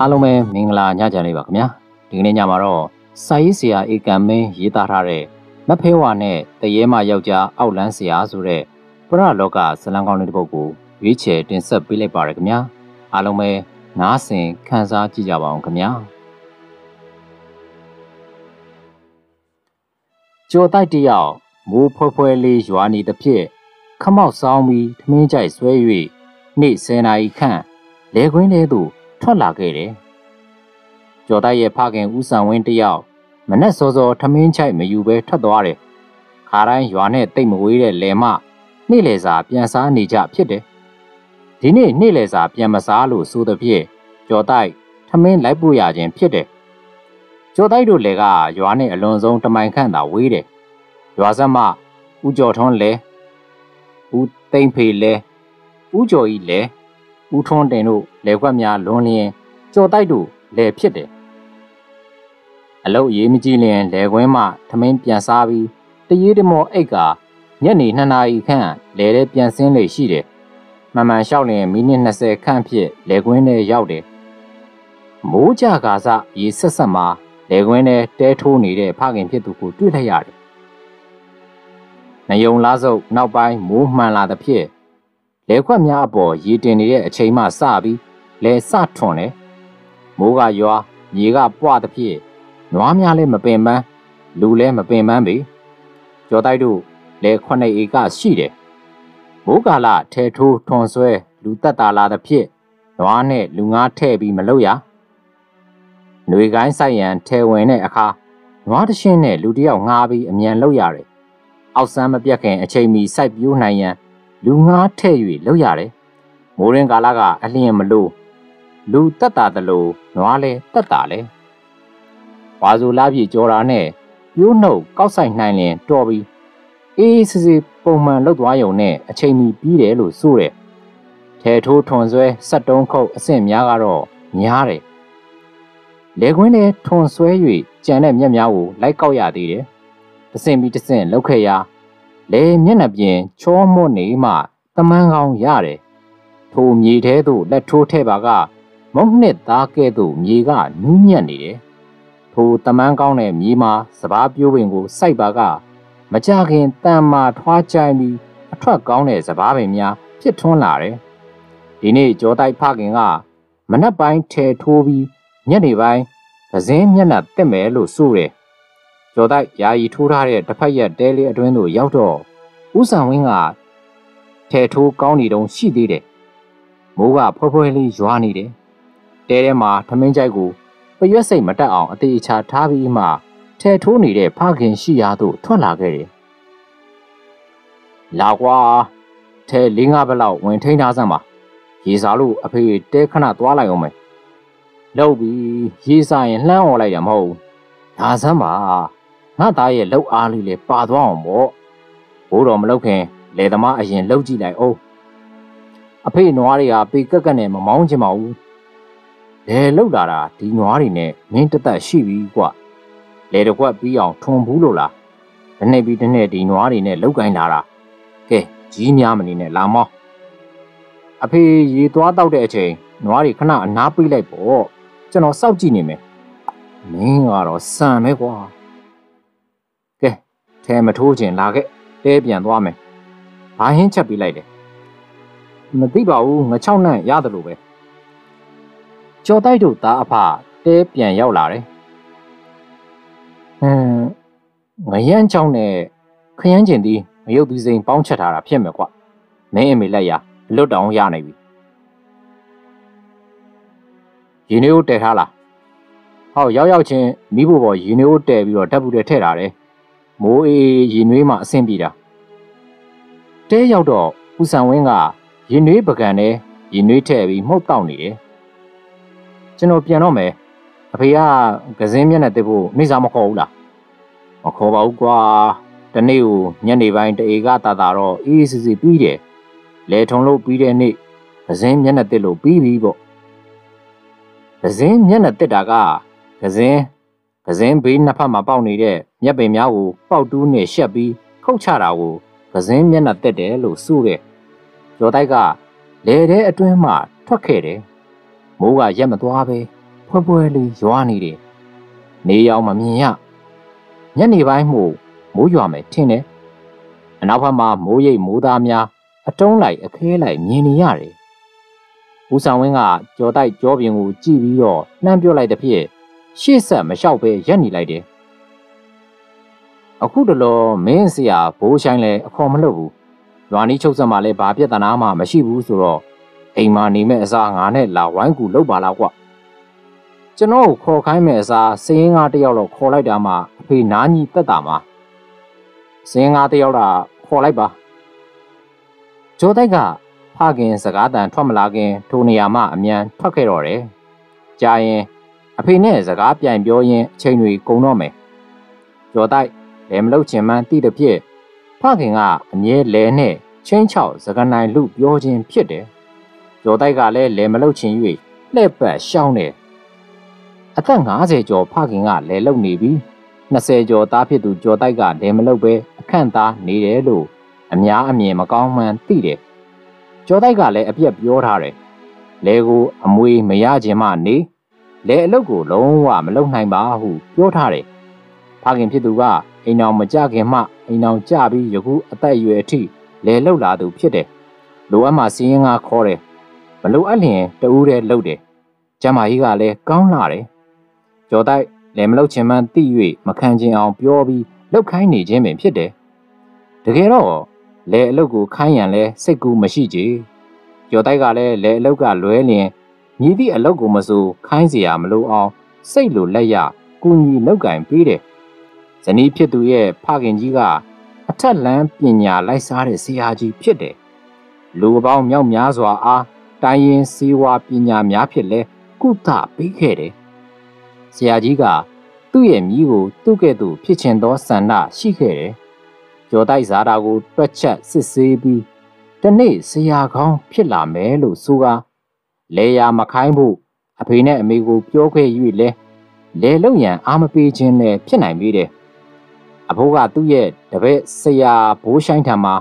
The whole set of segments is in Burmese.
အားလုံးပဲမင်္ဂလာညချမ်းလေးပါခင်ဗျာဒီကနေ့ညမှာတော့စာရေးဆရာဧကံမင်းရေးသားထားတဲ့မဖဲဝါနဲ့တရေမယောက်ျားအောက်လန်းဆရာဆိုတဲ့ပရလောကဇလံကောင်းလေးတစ်ပုဒ်ကိုရွေးချယ်တင်ဆက်ပေးလိုက်ပါရခင်ဗျာအားလုံးပဲနားဆင်ခန်းစားကြည့်ကြပါအောင်ခင်ဗျာကြော်တိုက်တယောက်မိုးဖွဲဖွဲလေးရွာနေသဖြင့်ခမောက်ဆောင်ပြီးထမင်းကြိုက်ဆွဲ၍နေ့10နာရီခန့်လဲခွင်းထဲသို့ ထွက်လာခဲ့တယ်။ကျော်တိုက်ရဲ့ဖခင်ဦးဆန်ဝင်းတယောက်မနဲ့စောစောထမင်းချိုက်မယူဘဲထွက်သွားတယ်။ခါတိုင်းရွာနဲ့တိတ်မဝေးတဲ့လယ်မနေ့လယ်စာပြန်စားနေကြဖြစ်တယ်။ဒီနေ့နေ့လယ်စာပြန်မစားလို့ဆိုသဖြင့်ကျော်တိုက်ထမင်းလိုက်ပို့ရခြင်းဖြစ်တယ်။ကျော်တိုက်တို့လည်းကရွာနဲ့အလွန်ဆုံးတမိုင်ခန့်သာဝေးတယ်။ရွာဆက်မဦးကျော်ထွန်းလဲဦးသိမ့်ဖေလဲဦးကျော်ကြီးလဲ ဦးထွန်းတင်တို့လဲခွက်များလွန်လျင်ကြော်တိုက်တို့လဲဖြစ်တယ်အလုတ်ရေးမကြည့်လျင်လဲခွင်းမှထမင်းပြန်စားပြီးတရေတမောအိတ်ကညနေ2နာရီခန့်လဲတဲ့ပြန်ဆင်းလေရှိတယ်မှန်မှန်လျှောက်လျင်မိနစ်20ခန့်ဖြစ်လဲခွင်းထဲရောက်တယ်မိုးကြကာစရေဆက်ဆက်မှာလဲခွင်းထဲတဲထိုးနေတဲ့ဖခင်ဖြစ်သူကိုတွေ့လိုက်ရတယ်နယုံလားစုပ်နောက်ပိုင်းမိုးမှန်လာသဖြင့် လဲခွက်များအပေါ်ရေတင်နေတဲ့အချိန်မှစပြီးလဲစထွန်တယ်မိုးကရွာမြေကပွားသဖြင့်နွားများလည်းမပင်ပန်းလူလည်းမပင်ပန်းပေကျော်တိုက်တို့လဲခုနှစ်ဧကရှိတယ်မိုးကာလထဲထိုးထွန်ဆွဲလူတက်တာလာသဖြင့်နွားနဲ့လူငါးထဲ့ပြီးမလုပ်ရຫນွေကိုင်းဆိုင်ရန်ထဲဝင်တဲ့အခါနွားတရှင်းနဲ့လူတယောက်ငားပြီးအမြန်လုပ်ရတယ်အောက်ဆန်းမပြတ်ခင်အချိန်မီစိုက်ပြိုးနိုင်ရန် လူငါးထဲ့၍လောက်ရတယ်။မိုးရင်းကာလကအလျင်မလို့လူတက်တာတလို့နွားလဲတက်တာလဲ။ဝါဇူလားပြေကြော်တာနဲ့ပြိုးနှုတ်ကောက်ဆိုင်နိုင်ရင်တော်ပြီ။အေးစစ်စစ်ပုံမှန်လောက်သွားရုံနဲ့အချိန်မီပြီးတယ်လို့ဆိုတဲ့။ထဲထိုးထွန်ဆွဲဆက်တုံးခုတ်အဆင့်များကတော့များတယ်။လေကွင်းနဲ့ထွန်ဆွဲ၍ကြံတဲ့မြက်များကိုလိုက်ကောက်ရသေးတယ်။တဆင့်ပြီးတဆင့်လောက်ခဲ့ရာ လေမျက်နှာပြင်ချောမွတ်နေမှတမန်းကောင်းရတယ်ထိုမြေထဲသို့လက်ထိုးထဲပါကမုံနှစ်သားကဲ့သို့မြေကနူးညံ့နေတယ်ထိုတမန်းကောင်းတဲ့မြေမှာစပားပြိုးပင်ကိုစိုက်ပါက မကြခင်တန်မာထွားချိုင်းပြီးအထွက်ကောင်းတဲ့စပားပင်များဖြစ်ထွန်းလာတယ်ဒီနေ့ကြောတိုက်ဖခင်ကမနက်ပိုင်းထဲထိုးပြီးညနေပိုင်းပဇင်းမျက်နှာတက်မယ်လို့ဆိုတယ် ကျော်တိုက်ယာယီထိုးထားတဲ့တစ်ဖက်ရက်တဲလေးအတွင်းသို့ရောက်တော့ဦးဆန်ဝင်းကထဲထိုးကောင်းနေတုံးရှိသေးတယ်မိုးကဖွဲဖွဲလေးရွာနေတယ်တဲထဲမှာထမင်းကြိုက်ကိုပရွက်စိတ်မတက်အောင်အသေးချာထားပြီးမှထဲထိုးနေတဲ့ဖခင်ရှိရာသို့ထွက်လာခဲ့တယ်လာကွာထဲလေးငါးဘက်လောက်ဝင်ထိန်းထားစမ်းပါရေစားလို့အဖေတဲခဏသွားလိုက်အောင်မယ်လောက်ပြီးရေစားရင်လှမ်းអော်လိုက်ရမဟုတ်ဒါစမ်းပါ ငါသားရဲ့လှုပ်အားလေးလေပါသွားအောင်ပေါ့ဘိုးတော်မလုပ်ခင်လေသမားအရင်လှုပ်ကြည့်လိုက်အောင်အဖေနွားတွေကပေကက်ကက်နဲ့မမောင်းချင်ပါဘူးလေလှုပ်လာတာဒီနွားတွေနဲ့မင်းတသက်ရှိပြီကွလေတကွက်ပြီးအောင်ထွန်ဘူးလို့လားတနေ့ပြီးတနေ့ဒီနွားတွေနဲ့လှုပ်ကိုင်းလာတာကဲကြီးများမနေနဲ့လာမောင်းအဖေရေသွားတောက်တဲ့အချိန်နွားတွေခဏအနားပိတ်လိုက်ပေါ့ကျွန်တော်စောက်ကြည့်နေမယ်မင်းကတော့စံပဲကွာ ထဲမထိုးခြင်းလာခဲ့တဲပြန်သွားမယ်ဘာဟင်းချက်ပေးလိုက်တယ်မသိပါဘူးငချောက်နဲ့ရတယ်လို့ပဲကြော်တိုက်တို့သားအဖတဲပြန်ရောက်လာတယ်ဟမ်ငရမ်းချောင်းနဲ့ခရမ်းကျင်သည်မရုပ်သီးစိမ်ပေါင်းချက်ထားတာဖြစ်မယ်ကွမင်းအမေလက်ရအလွတ်တောင်ရနိုင်ပြီရင်းနေကိုတည်ထားလားဟောရောက်ရောက်ချင်းမိဖို့ပေါ်ရင်းနေကိုတည်ပြီးတော့ဓာတ်ဘူးတွေထည့်ထားတယ် မိုးအေးရင်နွေးမှအဆင်ပြေတာတဲရောက်တော့ဦးဆန်ဝင်းကရင်နွေးပကံနဲ့ရင်နွေးထည့်ပြီးမှုတ်တောက်နေတယ်ကျွန်တော်ပြန်တော့မယ်အဖေကကစင်းမျက်နှာတက်ဖို့နေစားမခေါ်ဘူးလားမခေါ်ပါဘူးကွာတနေ့ကိုညနေပိုင်းတအေကတာတာတော့အေးစစ်စစ်ပြီးတယ်လဲထုံလို့ပြီးတဲ့နေ့ကစင်းမျက်နှာတက်လို့ပြီးပြီပေါ့ကစင်းမျက်နှာတက်တာကကစင်း ကစင်းဘေးနှစ်ဖက်မှာပေါက်နေတဲ့မျက်ပင်များကိုပေါက်တူးနဲ့ရှက်ပြီးခုတ်ချတာကိုကစင်းမျက်နှာတက်တယ်လို့ဆိုတဲ့ကျော်တိုက်ကလေထဲအတွင်းမှထွက်ခဲ့တယ်မိုးကရက်မသွားပဲဖွဲဖွဲလေးရွာနေတယ်နေရောင်မမြင်ရညနေပိုင်းမှုမိုးရွာမယ်ထင်တယ်အနောက်ဘက်မှာမိုးရိပ်မိုးသားများအတုံးလိုက်အခဲလိုက်မြင်နေရတယ်ဦးဆောင်ဝင်းကကြော်တိုက်ကြောပြင်ကိုကြည့်ပြီးတော့နှမ်းပြောလိုက်တဲ့ဖြစ် ရှေ့ဆက်မလျှောက်ပဲရက်နေလိုက်တယ်အခုတလောမင်းဆရာဘိုးဆိုင်လဲအခေါ်မလုပ်ဘူးရွာနီးချုပ်ဆက်မှလည်းဘာပြဿနာမှမရှိဘူးဆိုတော့အိမ်မှာနေမဲ့အစားငါနဲ့လာဝိုင်းကူလုပ်ပါလားကွကျွန်တော်ကိုခေါ်ခိုင်းမဲ့အစားစင်းငါတယောက်တော့ခေါ်လိုက်တာမှအဖေနားကြီးတက်တာမှာစင်းငါတယောက်တာခေါ်လိုက်ပါဂျိုတိုက်ကဖခင်စကားတန်ထွက်မလာခင်ထိုနေရာမှအမြန်ထွက်ခဲ့တော့တယ်ကြာရင် အဖေနဲ့စကားပြန်ပြောရင်အချိန်တွေကုန်တော့မယ်ဂျိုတိုက်လည်းမလုပ်ချင်မှန်းသိတဲ့ဖြစ်ဖခင်ကအမြဲလဲနဲ့ချင်းချောက်စကနိုင်လူပြောခြင်းဖြစ်တယ်ကျော်တိုက်ကလည်းလဲမလုတ်ချင်၍လှည့်ပတ်ရှောင်းတယ်အသက်50ကျော်ဖခင်ကလဲလုံနေပြီ20ကျော်သားဖြစ်သူကျော်တိုက်ကလဲမလုတ်ပဲအခန့်သားနေတယ်လို့အများအမြင်မကောင်းမှန်းသိတယ်ကျော်တိုက်ကလည်းအပြက်ပြောထားတယ်လဲကိုအမွေမရခြင်းမှနေ လဲအလုတ်ကိုလုံးဝမလုံနိုင်ပါဟုပြောထားတယ်ဖခင်ဖြစ်သူကအိမ်အောင်မကြခင်မှအိမ်အောင်ကြပြီးယခုအသက်အရွယ်အထိလဲလှုပ်လာသူဖြစ်တယ်လိုအပ်မှစီးရင်ကခေါ်တယ်မလိုအပ်လျင်တူးတဲ့လှုပ်တယ်ကျမကြီးကလည်းကောင်းလာတယ်ကျော်တိုက်လည်းမလှုပ်ချင်မှန်းသိ၍မခံချင်အောင်ပြောပြီးလှုပ်ခိုင်းနေခြင်းပင်ဖြစ်တယ်တကယ်တော့လဲအလုတ်ကိုခိုင်းရန်လဲစိတ်ကူးမရှိကြကျော်တိုက်ကလည်းလဲအလုတ်ကလွဲလျင် ညီသည့်အလုတ်ကိုမစိုးခိုင်းเสียမလို့အောင်စိတ်လိုလက်ရကူညီလောက်ကင်ပေးတယ်ဇနီးဖြစ်သူရဲ့ဖခင်ကြီးကအထက်လန်းပညာလိုက်စားတဲ့ဆရာကြီးဖြစ်တယ်လူအပေါင်းမြောက်များစွာအားတိုင်းရင်စေဝါပညာများဖြစ်လဲကုသပေးခဲ့တယ်။ဆရာကြီးကသူ့ရဲ့မိကိုသူ့ကဲ့သို့ဖြစ်ချင်သောဆန္ဒရှိခဲ့တယ်။ကျော်တိုက်စားတာကိုတွက်ချက်စစ်ဆေးပြီးတနေ့ဆရာကောင်းဖြစ်လာမယ်လို့ဆိုကား လေယာမခိုင်းဖို့အဖေနဲ့အမေကိုပြောခဲ့၍လဲလေလုံရန်အာမပေးခြင်းလည်းဖြစ်နိုင်ပြီတဲ့အဖိုးကသူ့ရဲ့တပည့်ဆရာဘိုးဆိုင်ထံမှာ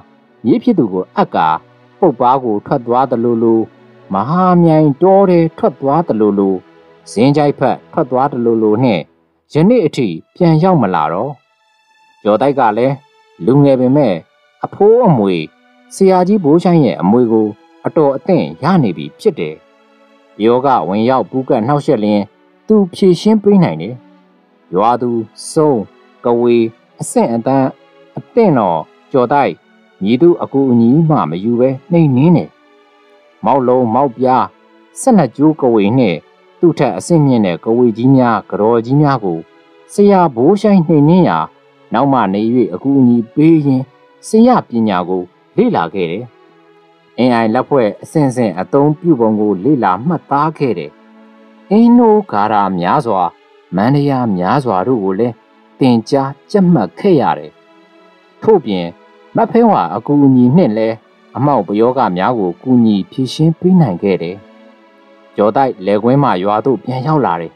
မြေးဖြစ်သူကိုအက်ကပုတ်ပါးကိုထွက်သွားသလိုလိုမဟာမြိုင်တောထဲထွက်သွားသလိုလိုဇင်းကြိုက်ဖက်ထွက်သွားသလိုလိုနဲ့ယနေ့အထိပြန်ရောက်မလာတော့ကျော်တိုက်ကလည်းလူငယ်ပင်မဲ့အဖိုးအမွေဆရာကြီးဘိုးဆိုင်ရဲ့အမွေကို အတော်အသင့်ရနေပြီဖြစ်တယ် ယောဂဝင်ရောက်ပူးကတ်နှောက်ယှက်လင်းသူဖြည့်ရှင်းပေးနိုင်တယ်ရွာသူစုံကဝေအဆင့်အတန်းအသင့်တော်ကြော်တိုက်ညီသူအကူအညီမှမယူပဲနှိမ်နင်းတယ်မောက်လုံးမောက်ပြားဆက်နှစ်ကျိုးကဝေနဲ့သူ့ထက်အဆင့်မြင့်တဲ့ကဝေကြီးများကြော်ကြီးများကိုဆရာဘိုးဆိုင်နှိမ်နင်းရာ နောက်မှနေ၍အကူအညီပေးရင်ဆရာပညာကိုလေ့လာခဲ့တယ် အင်အိုင်လက်ဖွဲ့အစဉ်စဉ်အသုံးပြုပုံကို လေ့လာမှတ်သားခဲ့တယ်အင်းနိုဂါရာများစွာမန္တရာများစွာတို့ကိုလည်းတင်ကြားကြက်မှတ်ခဲ့ရတယ်ထို့ပြင်မဖဲဝါအကူအညီနှင့်လဲအမောက်ပယောဂများကိုကူညီဖြည့်ရှင်းပေးနိုင်ခဲ့တယ်ကျော်တိုက်လေကွင်းမှရွာသို့ပြန်ရောက်လာတယ်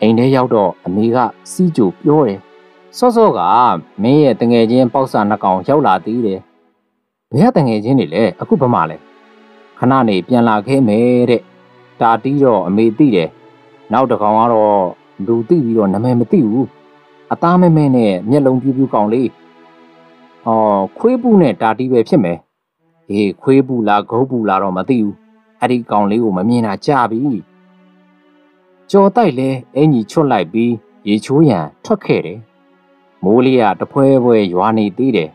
အိမ်ထဲရောက်တော့အမေကစီးကြိုပြောတယ်စောစောကမင်းရဲ့တငယ်ချင်းပေါက်စာနှကောင်ရောက်လာသေးတယ် ဘယ်ကတငယ်ချင်းတွေလဲအခုဗမာလဲခဏနေပြန်လာခဲ့မယ်တဲ့တာတီးတော့အမေသိတယ်နောက်တစ်ကောင်ကတော့လူသိပြီးတော့နာမည်မသိဘူးအသားမဲမဲနဲ့မျက်လုံးပြူးပြူးကောင်လေးဟောခွေးပူနဲ့တာတီးပဲဖြစ်မယ်အေးခွေးပူလားဂုတ်ပူလားတော့မသိဘူးအဲ့ဒီကောင်လေးကိုမမြင်တာကြာပြီကြော်တိုက်လဲအင်ကြီးချွတ်လိုက်ပြီးရေချိုးရန်ထွက်ခဲ့တယ်မိုးလေးကတဖွဲဖွဲရွာနေသေးတယ်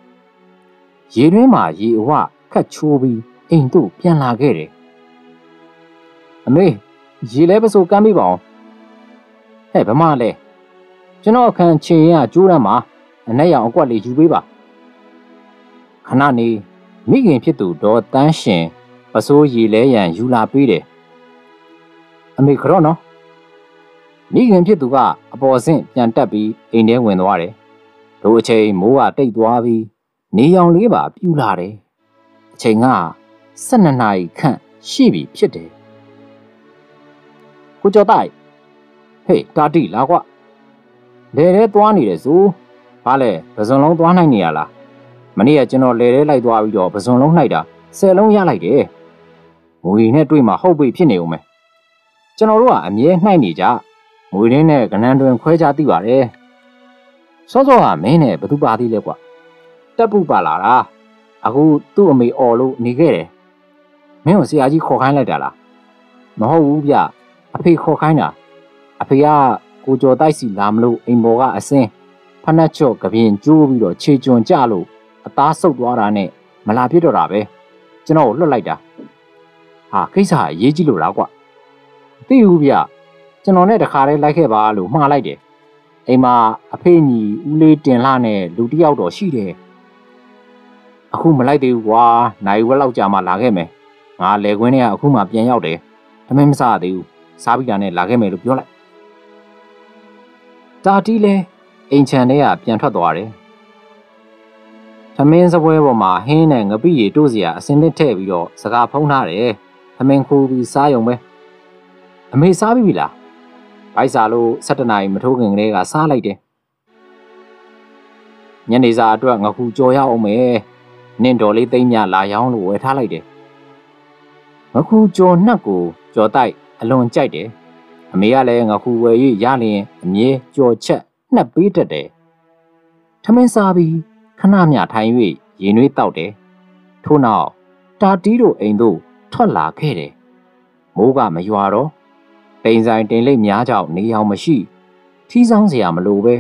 ရေတွင်းမှာရေအဝခတ်ချိုးပြီးအိမ်တို့ပြန်လာခဲ့တယ်အမေရေလဲပစိုးကမ်းပေးပါအောင်ဟဲ့ဗမာလဲကျွန်တော်အခန်းချင်ရကျိုးရမ်းမှာအနက်ရောင်အကွက်လေးယူပေးပါခဏနေမိခင်ဖြစ်သူဒေါ်တန်းရှင်ပစိုးရည်လဲရန်ယူလာပေးတယ်အမေကြော့နော်မိခင်ဖြစ်သူကအပေါ်ဆင့်ပြန်တက်ပြီးအိမ်ထဲဝင်သွားတယ်တို့အချိန်မိုးကတိတ်သွားပြီး နေရောင်လေးပါပြူလာတယ်အချိန်က12နာရီခန့်ရှိပြီဖြစ်တယ်ကိုကျော်တိုက်ဟေးတာတိလာကွာလဲလဲသွားနေတယ်ဆိုဘာလဲပဇွန်လုံးသွားနိုင်နေရလားမနေ့ကကျွန်တော်လဲလဲလိုက်သွားပြီးတော့ပဇွန်လုံးနှိုက်တာဆယ်လုံးရလိုက်တယ်ငွေနဲ့တွေ့မှဟုတ်ပြီဖြစ်နေဦးမယ်ကျွန်တော်တို့ကအမြဲနှိုက်နေကြမွေရင်းနဲ့ကနန်းတွင်ခွဲခြားသိပါတယ်စောစောကမင်းနဲ့ဘသူပါသေးလဲကွာ တက်ပူပါလာတာအခုသူ့အမေအော်လို့နေခဲ့တယ်မင်းကိုဆရာကြီးခေါ်ခိုင်းလိုက်တာလားမဟုတ်ဘူးဗျအဖေခေါ်ခိုင်းတာအဖေကကိုကျော်တိုက်စီလာမလို့အိမ်ပေါ်ကအစင်းဖနှက်ချော့ကပြင်းကျိုးပြီးတော့ခြေကျွံကြလို့အသားဆုပ်သွားတာနဲ့မလာဖြစ်တော့တာပဲကျွန်တော်ကိုလွတ်လိုက်တာဟာကိစ္စအရေးကြီးလို့လားကွသိဘူးဗျကျွန်တော်နဲ့တခါတည်းလိုက်ခဲ့ပါလို့မှားလိုက်တယ်အိမ်မှာအဖေညီဦးလေးတင်လှနဲ့လူတစ်ယောက်တော့ရှိတယ် အခုမလိုက်သေးဘူးကွာနိုင်ဝက်လောက်ကြာမှလာခဲ့မယ်ငါလေခွင်းထဲကအခုမှပြန်ရောက်တယ်သမင်းမစားသေးဘူးစားပြီးတာနဲ့လာခဲ့မယ်လို့ပြောလိုက်တာတီးလဲအိမ်ချန်ထဲကပြန်ထွက်သွားတယ်သမင်းစပွဲပေါ်မှာဟင်းနဲ့ငပိရီတိုးစရာအစင်းသစ်ထည့်ပြီးတော့စကားဖုံးထားတယ်သမင်းခိုးပြီးစားရုံပဲအမေစားပြီလားဘိုက်စာလို့7နာရီမထိုးခင်ကလေးကစားလိုက်တယ်ညနေစာအတွက်ငခုကြော်ရအောင်မယ် နင့်တော်လေးသိမ့်မြလာရောင်းလို့ဝယ်ထားလိုက်တယ်ငခုကြော်နှက်ကိုကြော်တိုက်အလွန်ကြိုက်တယ်အမေကလည်းငခုဝယ်၍ရလျင်အမြဲကြော်ချက်နှက်ပေးတတ်တယ်ထမင်းစားပြီးခဏမျှထိုင်၍ရင်နှွေးတောက်တယ်ထို့နောက်တာတီးတို့အိမ်သို့ထွက်လာခဲ့တယ်မိုးကမရွာတော့တိန်ဆိုင်တင်လိပ်များကြောင့်နေအောင်မရှိထီးဆောင်စရာမလိုပဲ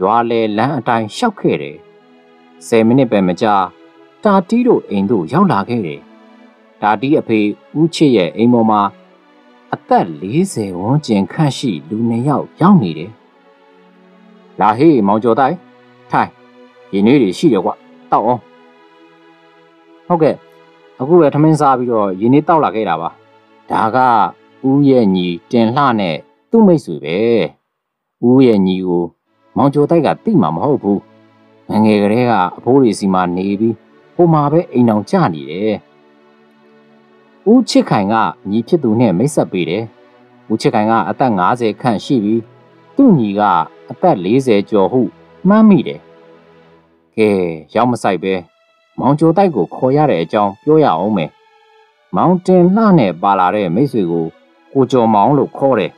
ရွာလေလမ်းအတိုင်းရှောက်ခဲ့တယ်10မိနစ်ပဲမကြာ တာတီးတို့အိမ်သို့ရောက်လာခဲ့တယ်တာတီးအဖေဦးချစ်ရဲ့အိမ်ပေါ်မှာအသက်40ဝန်းကျင်ခန့်ရှိလူနှစ်ယောက်ရောက်နေတယ်လာဟေးမောင်ကျော်တိုက်ထိုင်ရင်းနှွေးတွေရှိတယ်ကွတောက်အောင်ဟုတ်ကဲ့အခုပဲထမင်းစားပြီးတော့ရင်းနှီးတောက်လာခဲ့တာပါဒါကဦးရဲ့ညီတင်လှနဲ့သူ့မိတ်ဆွေပဲဦးရဲ့ညီကိုမောင်ကျော်တိုက်ကတိမှာမဟုတ်ဘူးငငယ်ကလေးကအဖိုးတွေစီမှာနေပြီး ဟိုမှာပဲအိမ်အောင်ကြနေတယ်ဦးချစ်ခိုင်ကညီဖြစ်သူနဲ့မိတ်ဆက်ပေးတယ်ဦးချစ်ခိုင်ကအသက်50ခန့်ရှိပြီးသူ့ညီကအသက်40ကျော်ဟုမှန်းမိတယ်ကဲရောက်မဆိုင်ပဲမောင်ကျော်တိုက်ကိုခေါ်ရတဲ့အကြောင်းပြောရအောင်မယ်မောင်တင်လှနဲ့ပါလာတဲ့မိတ်ဆွေကိုကိုကျော်မောင်လို့ခေါ်တယ်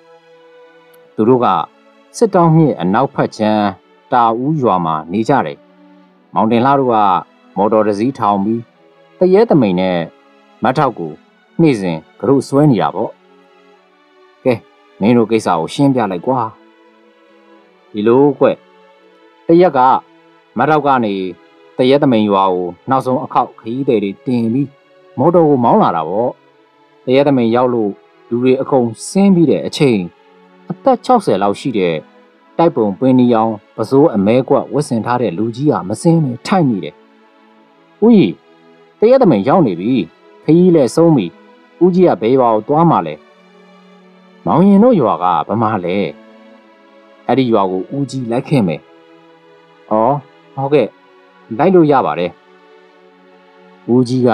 သူတို့ကစစ်တောင်းမြစ်အနောက်ဖက်ချမ်းတာဦးရွာမှာနေကြတယ်မောင်တင်လှတို့က မော်တော်တစ်စီးထောင်ပြီးတရဲသမိန်နဲ့မတ်ထောက်ကိုနှိမ့်စဉ်ကရုဆွဲနေတာပေါ့ကဲမင်းတို့ကိစ္စကိုရှင်းပြလိုက်ကွာဒီလိုကွတရက်ကမတ်ထောက်ကနေတရဲသမိန်ရွာကိုနောက်ဆုံးအခောက်ခရီးသည်တွေတင်ပြီးမော်တော်ကိုမောင်းလာတာပေါ့တရဲသမိန်ရောက်လို့လူတွေအကုန်ဆင်းပြီးတဲ့အချိန်အသက်60လောက်ရှိတဲ့တိုက်ပုံပင်းနီအောင်ပစိုးအမဲကွက်ဝတ်ဆင်ထားတဲ့လူကြီးကမစင်းနဲ့ထိုက်နေတယ်။ ဦးကြီးတရက်သမိန်ရောက်နေပြီခရီးလဲဆုံးပြီဦးကြီးကဘယ်ရွာကိုသွားမှလဲ။မောင်ရင်တို့ရွာကဗမာလဲ။အဲ့ဒီရွာကိုဦးကြီးလိုက်ခဲ့မယ်။ဩဟုတ်ကဲ့လိုက်လို့ရပါတယ်။ဦးကြီးက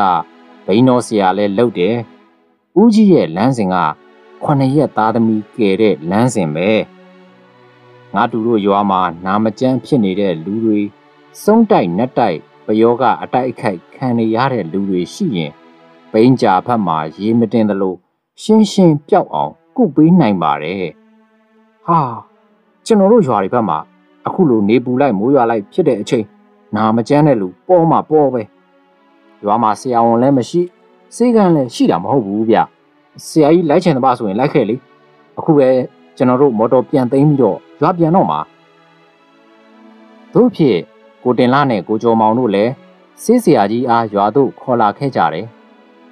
ဘိန်းတော်ဆရာလဲလှုပ်တယ်။ဦးကြီးရဲ့လမ်းစဉ်ကခုနှစ်ရက်သားသမီးကယ်တဲ့လမ်းစဉ်ပဲငါတူတို့ရွာမှာနာမကျန်းဖြစ်နေတဲ့လူတွေစုံတိုက်နှက်တိုက် ပယောကအတိုက်အခိုက်ခံနေရတဲ့လူတွေရှိရင်ပိန်းကြာဖက်မှာရေမတင်သလိုရှင်းရှင်းပြောက်အောင်ကုပေးနိုင်ပါတယ်ဟာကျွန်တော်တို့ရွာတွေဘက်မှာအခုလိုနေပူလိုက်မိုးရွာလိုက်ဖြစ်တဲ့အချိန်နာမကျန်းတဲ့လူပေါ်မှာပေါ်ပဲရွာမှာဆရာဝန်လည်းမရှိစေကန်းလည်းရှိတာမဟုတ်ဘူးဗျဆရာကြီးလိုက်ချင်တဲ့ပါဆိုရင်လိုက်ခဲ့လေအခုပဲကျွန်တော်တို့မော်တော်ပြန်သိမ်းပြီးတော့ရွာပြန်တော့မှာတို့ဖြစ် ကိုတင်လာနဲ့ကိုကျော်မောင်တို့လည်းစေးဆရာကြီးအားရွာသို့ခေါ်လာခဲ့ကြတယ်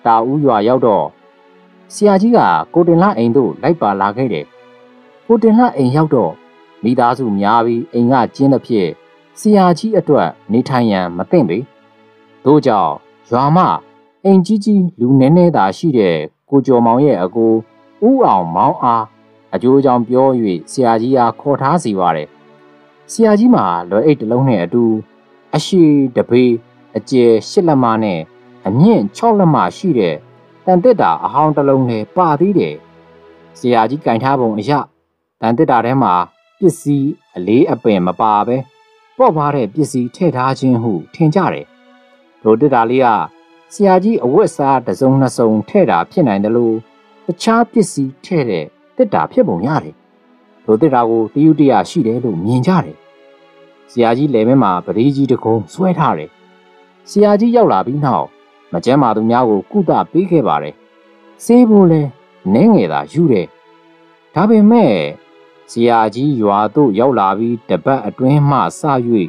တာဦးရွာရောက်တော့ဆရာကြီးကကိုတင်လာအိမ်သို့လိုက်ပါလာခဲ့တယ်ကိုတင်လာအိမ်ရောက်တော့မိသားစုများပြီးအိမ်ကကျင်းသဖြင့်ဆရာကြီးအတွက်နေထိုင်ရန်မသင့်ပေတို့ကြောင့်ရွာမအိမ်ကြီးကြီးလူနည်းနည်းသာရှိတဲ့ကိုကျော်မောင်ရဲ့အကိုဦးအောင်မောင်အားအကျိုးအကြောင်းပြော၍ဆရာကြီးအားခေါ်ထားစီပါတယ် ဆရာကြီးမှာလွယ်အိတ်တစ်လုံးနဲ့အတူအရှိတပေအကျယ်၈လက်မနဲ့အမြင့်၆လက်မရှိတဲ့တန်တစ်တာအဟောင်းတစ်လုံးနဲ့ပါသေးတယ်ဆရာကြီးကင်ထားပုံအရတန်တစ်တာထဲမှာပစ္စည်းအလေးအပင်မပါပဲပေါ့ပါတဲ့ပစ္စည်းထည့်ထားခြင်းဟုထင်ကြတယ်တို့တစ်တာလေးကဆရာကြီးအဝတ်စားတစ်စုံနှစ်စုံထည့်တာဖြစ်နိုင်တယ်လို့တခြားပစ္စည်းထည့်တဲ့တစ်တာဖြစ်ပုံရတယ် ထိုတစ်တာကိုတယူတရရှိတယ်လို့မြင်ကြတယ်ဆရာကြီးလယ်မဲမှာပရိကြီးတကုံဆွဲထားတယ်ဆရာကြီးရောက်လာပြီးနောက်မကျမ်းမာသူများကိုကုသပေးခဲ့ပါတယ်စေးဖို့လဲနင်းငယ်သာယူတယ်ဒါပေမဲ့ဆရာကြီးရွာသို့ရောက်လာပြီးတပတ်အတွင်းမှစ၍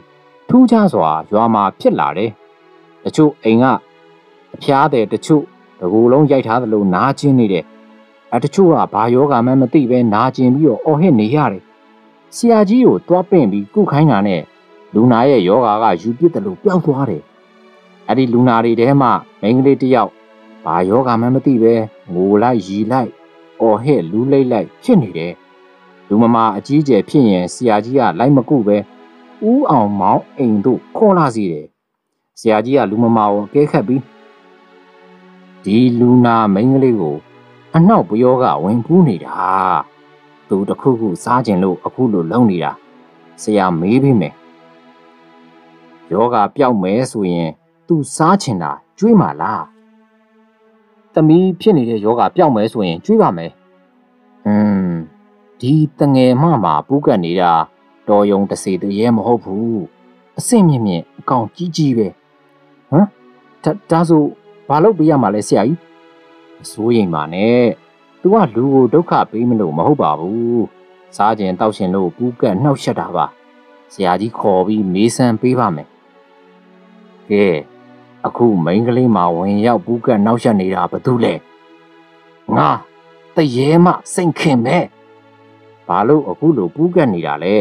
ထူးခြားစွာရွာမှာဖြစ်လာတယ်တချို့အိမ်ကအဖျားတဲ့တချို့တကူလုံးရိုက်ထားသလိုနားချင်းနေတယ် အတချို့ကဘာယောဂမှမသိပဲနာကျင်ပြီးတော့အော်ဟစ်နေရတယ်ဆရာကြီးကိုတွားပင့်ပြီးကုခိုင်းတာနဲ့လူနာရဲ့ယောဂါကယူပစ်တယ်လို့ပျောက်သွားတယ်အဲ့ဒီလူနာတွေထဲမှာမိန်းကလေးတစ်ယောက်ဘာယောဂမှမသိပဲငိုလိုက်ရီလိုက်အော်ဟစ်လူးလိမ့်လိုက်ဖြစ်နေတယ်လူမမာအကြီးကျယ်ဖြစ်ရင်ဆရာကြီးကလိုက်မကုပဲဦးအောင်မောင်းအိမ်တို့ခေါ်လာစီတယ်ဆရာကြီးကလူမမာကိုအကဲခတ်ပြီးဒီလူနာမိန်းကလေးကို အနှောက်ပယောကဝင်ပူးနေတာသူတခုခုစားကျင်လို့အခုလိုလုံနေတာဆရာမေးပြီးမယ်ယောဂပျောက်မယ်ဆိုရင်သူစားချင်တာကျွေးမှာလားသမီးဖြစ်နေတဲ့ယောဂပျောက်မယ်ဆိုရင်ကျွေးပါမယ်ဟွန်းဒီတငယ်မမှာပူးကတ်နေတာတော်ယုံတစေတရေမဟုတ်ဘူးအစင့်မြင့်မြင့်အကောင်ကြီးကြီးပဲဟမ်ဒါဒါဆိုဘာလုပ်ပေးရမှာလဲဆရာကြီး မစိုးရိမ်ပါနဲ့ तू ကလူကိုဒုက္ခပေးမလို့မဟုတ်ပါဘူးစားကျင်တောက်ရှင်လို့ပူးကတ်နှောက်ရှက်တာပါဆရာကြီးခေါ်ပြီးမေးစမ်းပေးပါမယ်ကဲအခုမိန်းကလေးမှာဝင်ရောက်ပူးကတ်နှောက်ရှက်နေတာဘာလို့လဲငါတရေမစိတ်ခင်မဲ့ဘာလို့အခုလိုပူးကတ်နေတာလဲ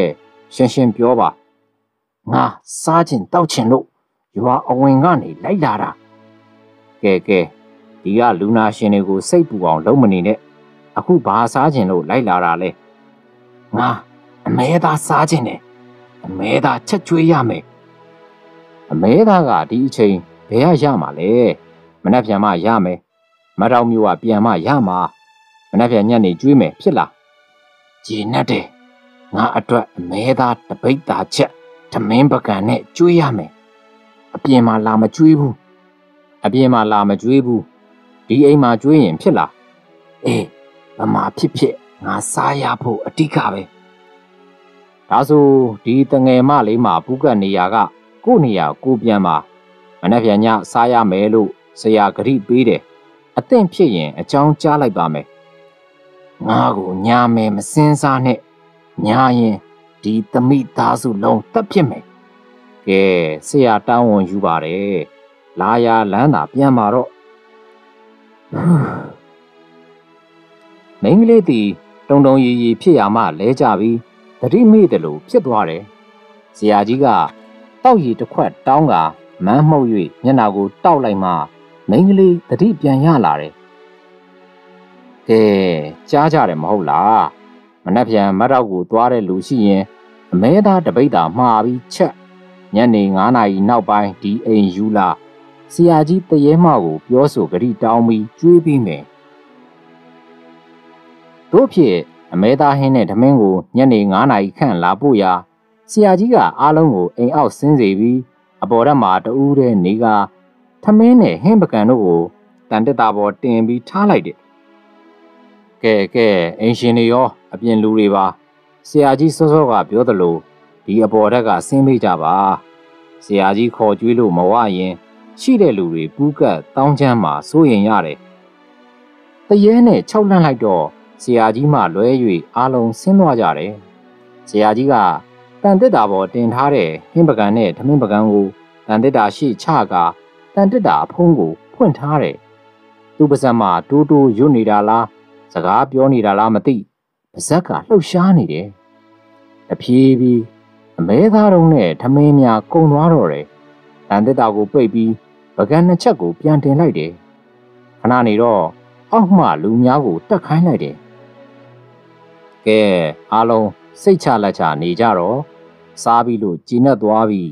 ရှင်းရှင်းပြောပါငါစားကျင်တောက်ချင်လို့ရွာအဝင်ကနေလိုက်လာတာကဲကဲ ဒီကလူနာရှင်တွေကိုစိတ်ပူအောင်လုပ်မနေနဲ့အခုဘာစားကျင်လို့လိုက်လာတာလဲငါအမဲသားစားကျင်တယ်အမဲသားချက်ကျွေးရမယ်အမဲသားကဒီအချိန်ဘယ်ရရမှာလဲမနှက်ပြန်မှရမယ်မတော်မျိုးကပြန်မှရမှာမနှက်ပြန်ညက်နေကျွေးမယ်ဖြစ်လားဂျင်းနဲ့တယ်ငါအတွက်အမဲသားတပိတ်သားချက်သမင်းပကံနဲ့ကျွေးရမယ်အပြင်မှာလာမကျွေးဘူးအပြင်မှာလာမကျွေးဘူး ဒီအိမ်မှာကျွေးရင်ဖြစ်လားအေးဗမာဖြစ်ဖြစ်ငါစားရဖို့အတိကပဲဒါဆိုဒီတငယ်မလေးမှာပူးကတ်နေရကကို့နေရကိုပြန်ပါမနှက်ပြန်ညစားရမယ်လို့ဆရာဂရိပေးတယ်အသင့်ဖြစ်ရင်အကြောင်းကြားလိုက်ပါမယ်ငါကိုညာမယ်မစင်းစားနဲ့ညာရင်ဒီသမိသားစုလုံးတက်ဖြစ်မယ်ကဲဆရာတောင်းဝန်ယူပါတယ်လာရလန်းသာပြန်มาတော့ မိန်းကလေးသည်တုံတုံရီရီဖြစ်ရမှလဲကြပြီးတတိမိတယ်လို့ဖြစ်သွားတယ်။ဇရာကြီးကတောက်ရီတစ်ခွက်တောင်းကမန်းမှုတ်၍မျက်နာကိုတောက်လိုက်မှမိန်းကလေးတတိပြန်ရလာတယ်။ကဲကြားကြတယ်မဟုတ်လား။မနှက်ပြန်မတ်တော့ကိုသွားတဲ့လူရှိရင်အမဲသားတပိတ်တာမှားပြီးချက်ညနေ9နာရီနောက်ပိုင်းဒီအိမ်ယူလာ ဆရာကြီးတရေမောက်ကိုပြောဆိုကြိတောင်းပြီးကျွေးပြီးမယ်တို့ဖြစ်အမဲသားဟင်းနဲ့ဓမင်းကိုညနေ9နာရီခန့်လာဖို့ရာဆရာကြီးကအားလုံးကိုအိမ်အောက်ဆင်းစေပြီးအပေါ်ရက်မှာတူးတဲ့နေကထမင်းနဲ့ဟင်းပကံတို့ကိုတန်တက်တာပေါ်တင်ပြီးထားလိုက်တယ်ကဲကဲအင်ရှင်တွေရော အပြင်လူတွေပါဆရာကြီးစောစောကပြောသလိုဒီအပေါ်ထက်ကဆင်းပေးကြပါဆရာကြီးခေါ်ကြွေးလို့မဝရင် ရှိတဲ့လူတွေပူးကတ်တောင်းချမ်းမှာစိုးရင်ရတယ်။တရဲနဲ့၆လန့်လိုက်တော့ဆရာကြီးမှလွဲ၍အားလုံးဆင်းသွားကြတယ်။ဆရာကြီးကတန်တက်တာပေါ်တင်ထားတဲ့ဟင်းပကံနဲ့ထမင်းပကံကိုတန်တက်တာရှိချကတန်တက်တာအဖုံးကိုဖွင့်ထားတယ်။သူ့ပါဇက်မှာတိုးတိုးရွတ်နေတာလားစကားပြောနေတာလားမသိပါဇက်ကလှုပ်ရှားနေတယ်။တဖြည်းဖြည်းအမဲသားတုံးနဲ့ထမင်းများကုံသွားတော့တယ်။ တန်တက်တာကိုပိတ်ပြီးပကံနှစ်ချက်ကိုပြန်တင်လိုက်တယ်။ခဏနေတော့အောက်မှလူများကိုတက်ခိုင်းလိုက်တယ်။ကဲအားလုံးစိတ်ချလက်ချနေကြတော့စားပြီးလို့ကြည်နက်သွားပြီ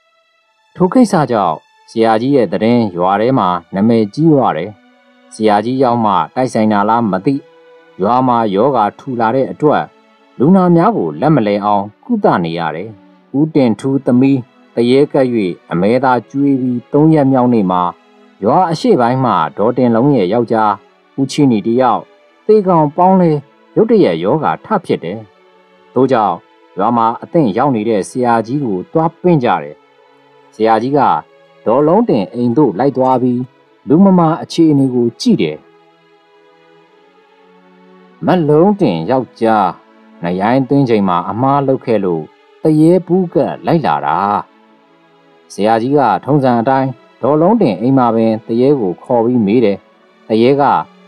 ။ထိုကိစ္စကြောင့်ဆရာကြီးရဲ့တရင်ရွာထဲမှာနာမည်ကြီးရတယ်။ဆရာကြီးရောက်မှတိုက်ဆိုင်တာလားမသိ။ရွာမှာယောဂါထူလာတဲ့အတွက်လူနာများကိုလက်မလဲအောင်ကုသနေရတယ်။ဦးတင်ထူးသမီး တရေကပ်၍အမဲသားကျွေးပြီး၃ရက်မြောက်နေ့မှာရွာအရှိပိုင်းမှဒေါ်တင်လုံးရဲ့ယောက်ျားဦးချီနီတယောက်သေကောင်ပေါင်းလဲရုတ်တရက်ယောဂထဖြစ်တယ်။တို့ကြောင့်ရွာမှာအသင့်ရောက်နေတဲ့ဆရာကြီးကိုတွားပင့်ကြတယ်။ဆရာကြီးကဒေါ်လုံးတင်အိမ်သို့လိုက်သွားပြီးလူမမာအခြေအနေကိုကြည့်တယ်။မလုံးတင်ယောက်ျားနရိုင်းသွင်းချိန်မှာအမားလုတ်ခဲ့လို့တရေဘူးကလိုက်လာတာ။ ဆရာကြီးကထုံးစံအတိုင်းဒေါ်လုံးတင်အိမ်မှာပင်တရေကိုခေါ်ပြီးမေးတယ်။တရေက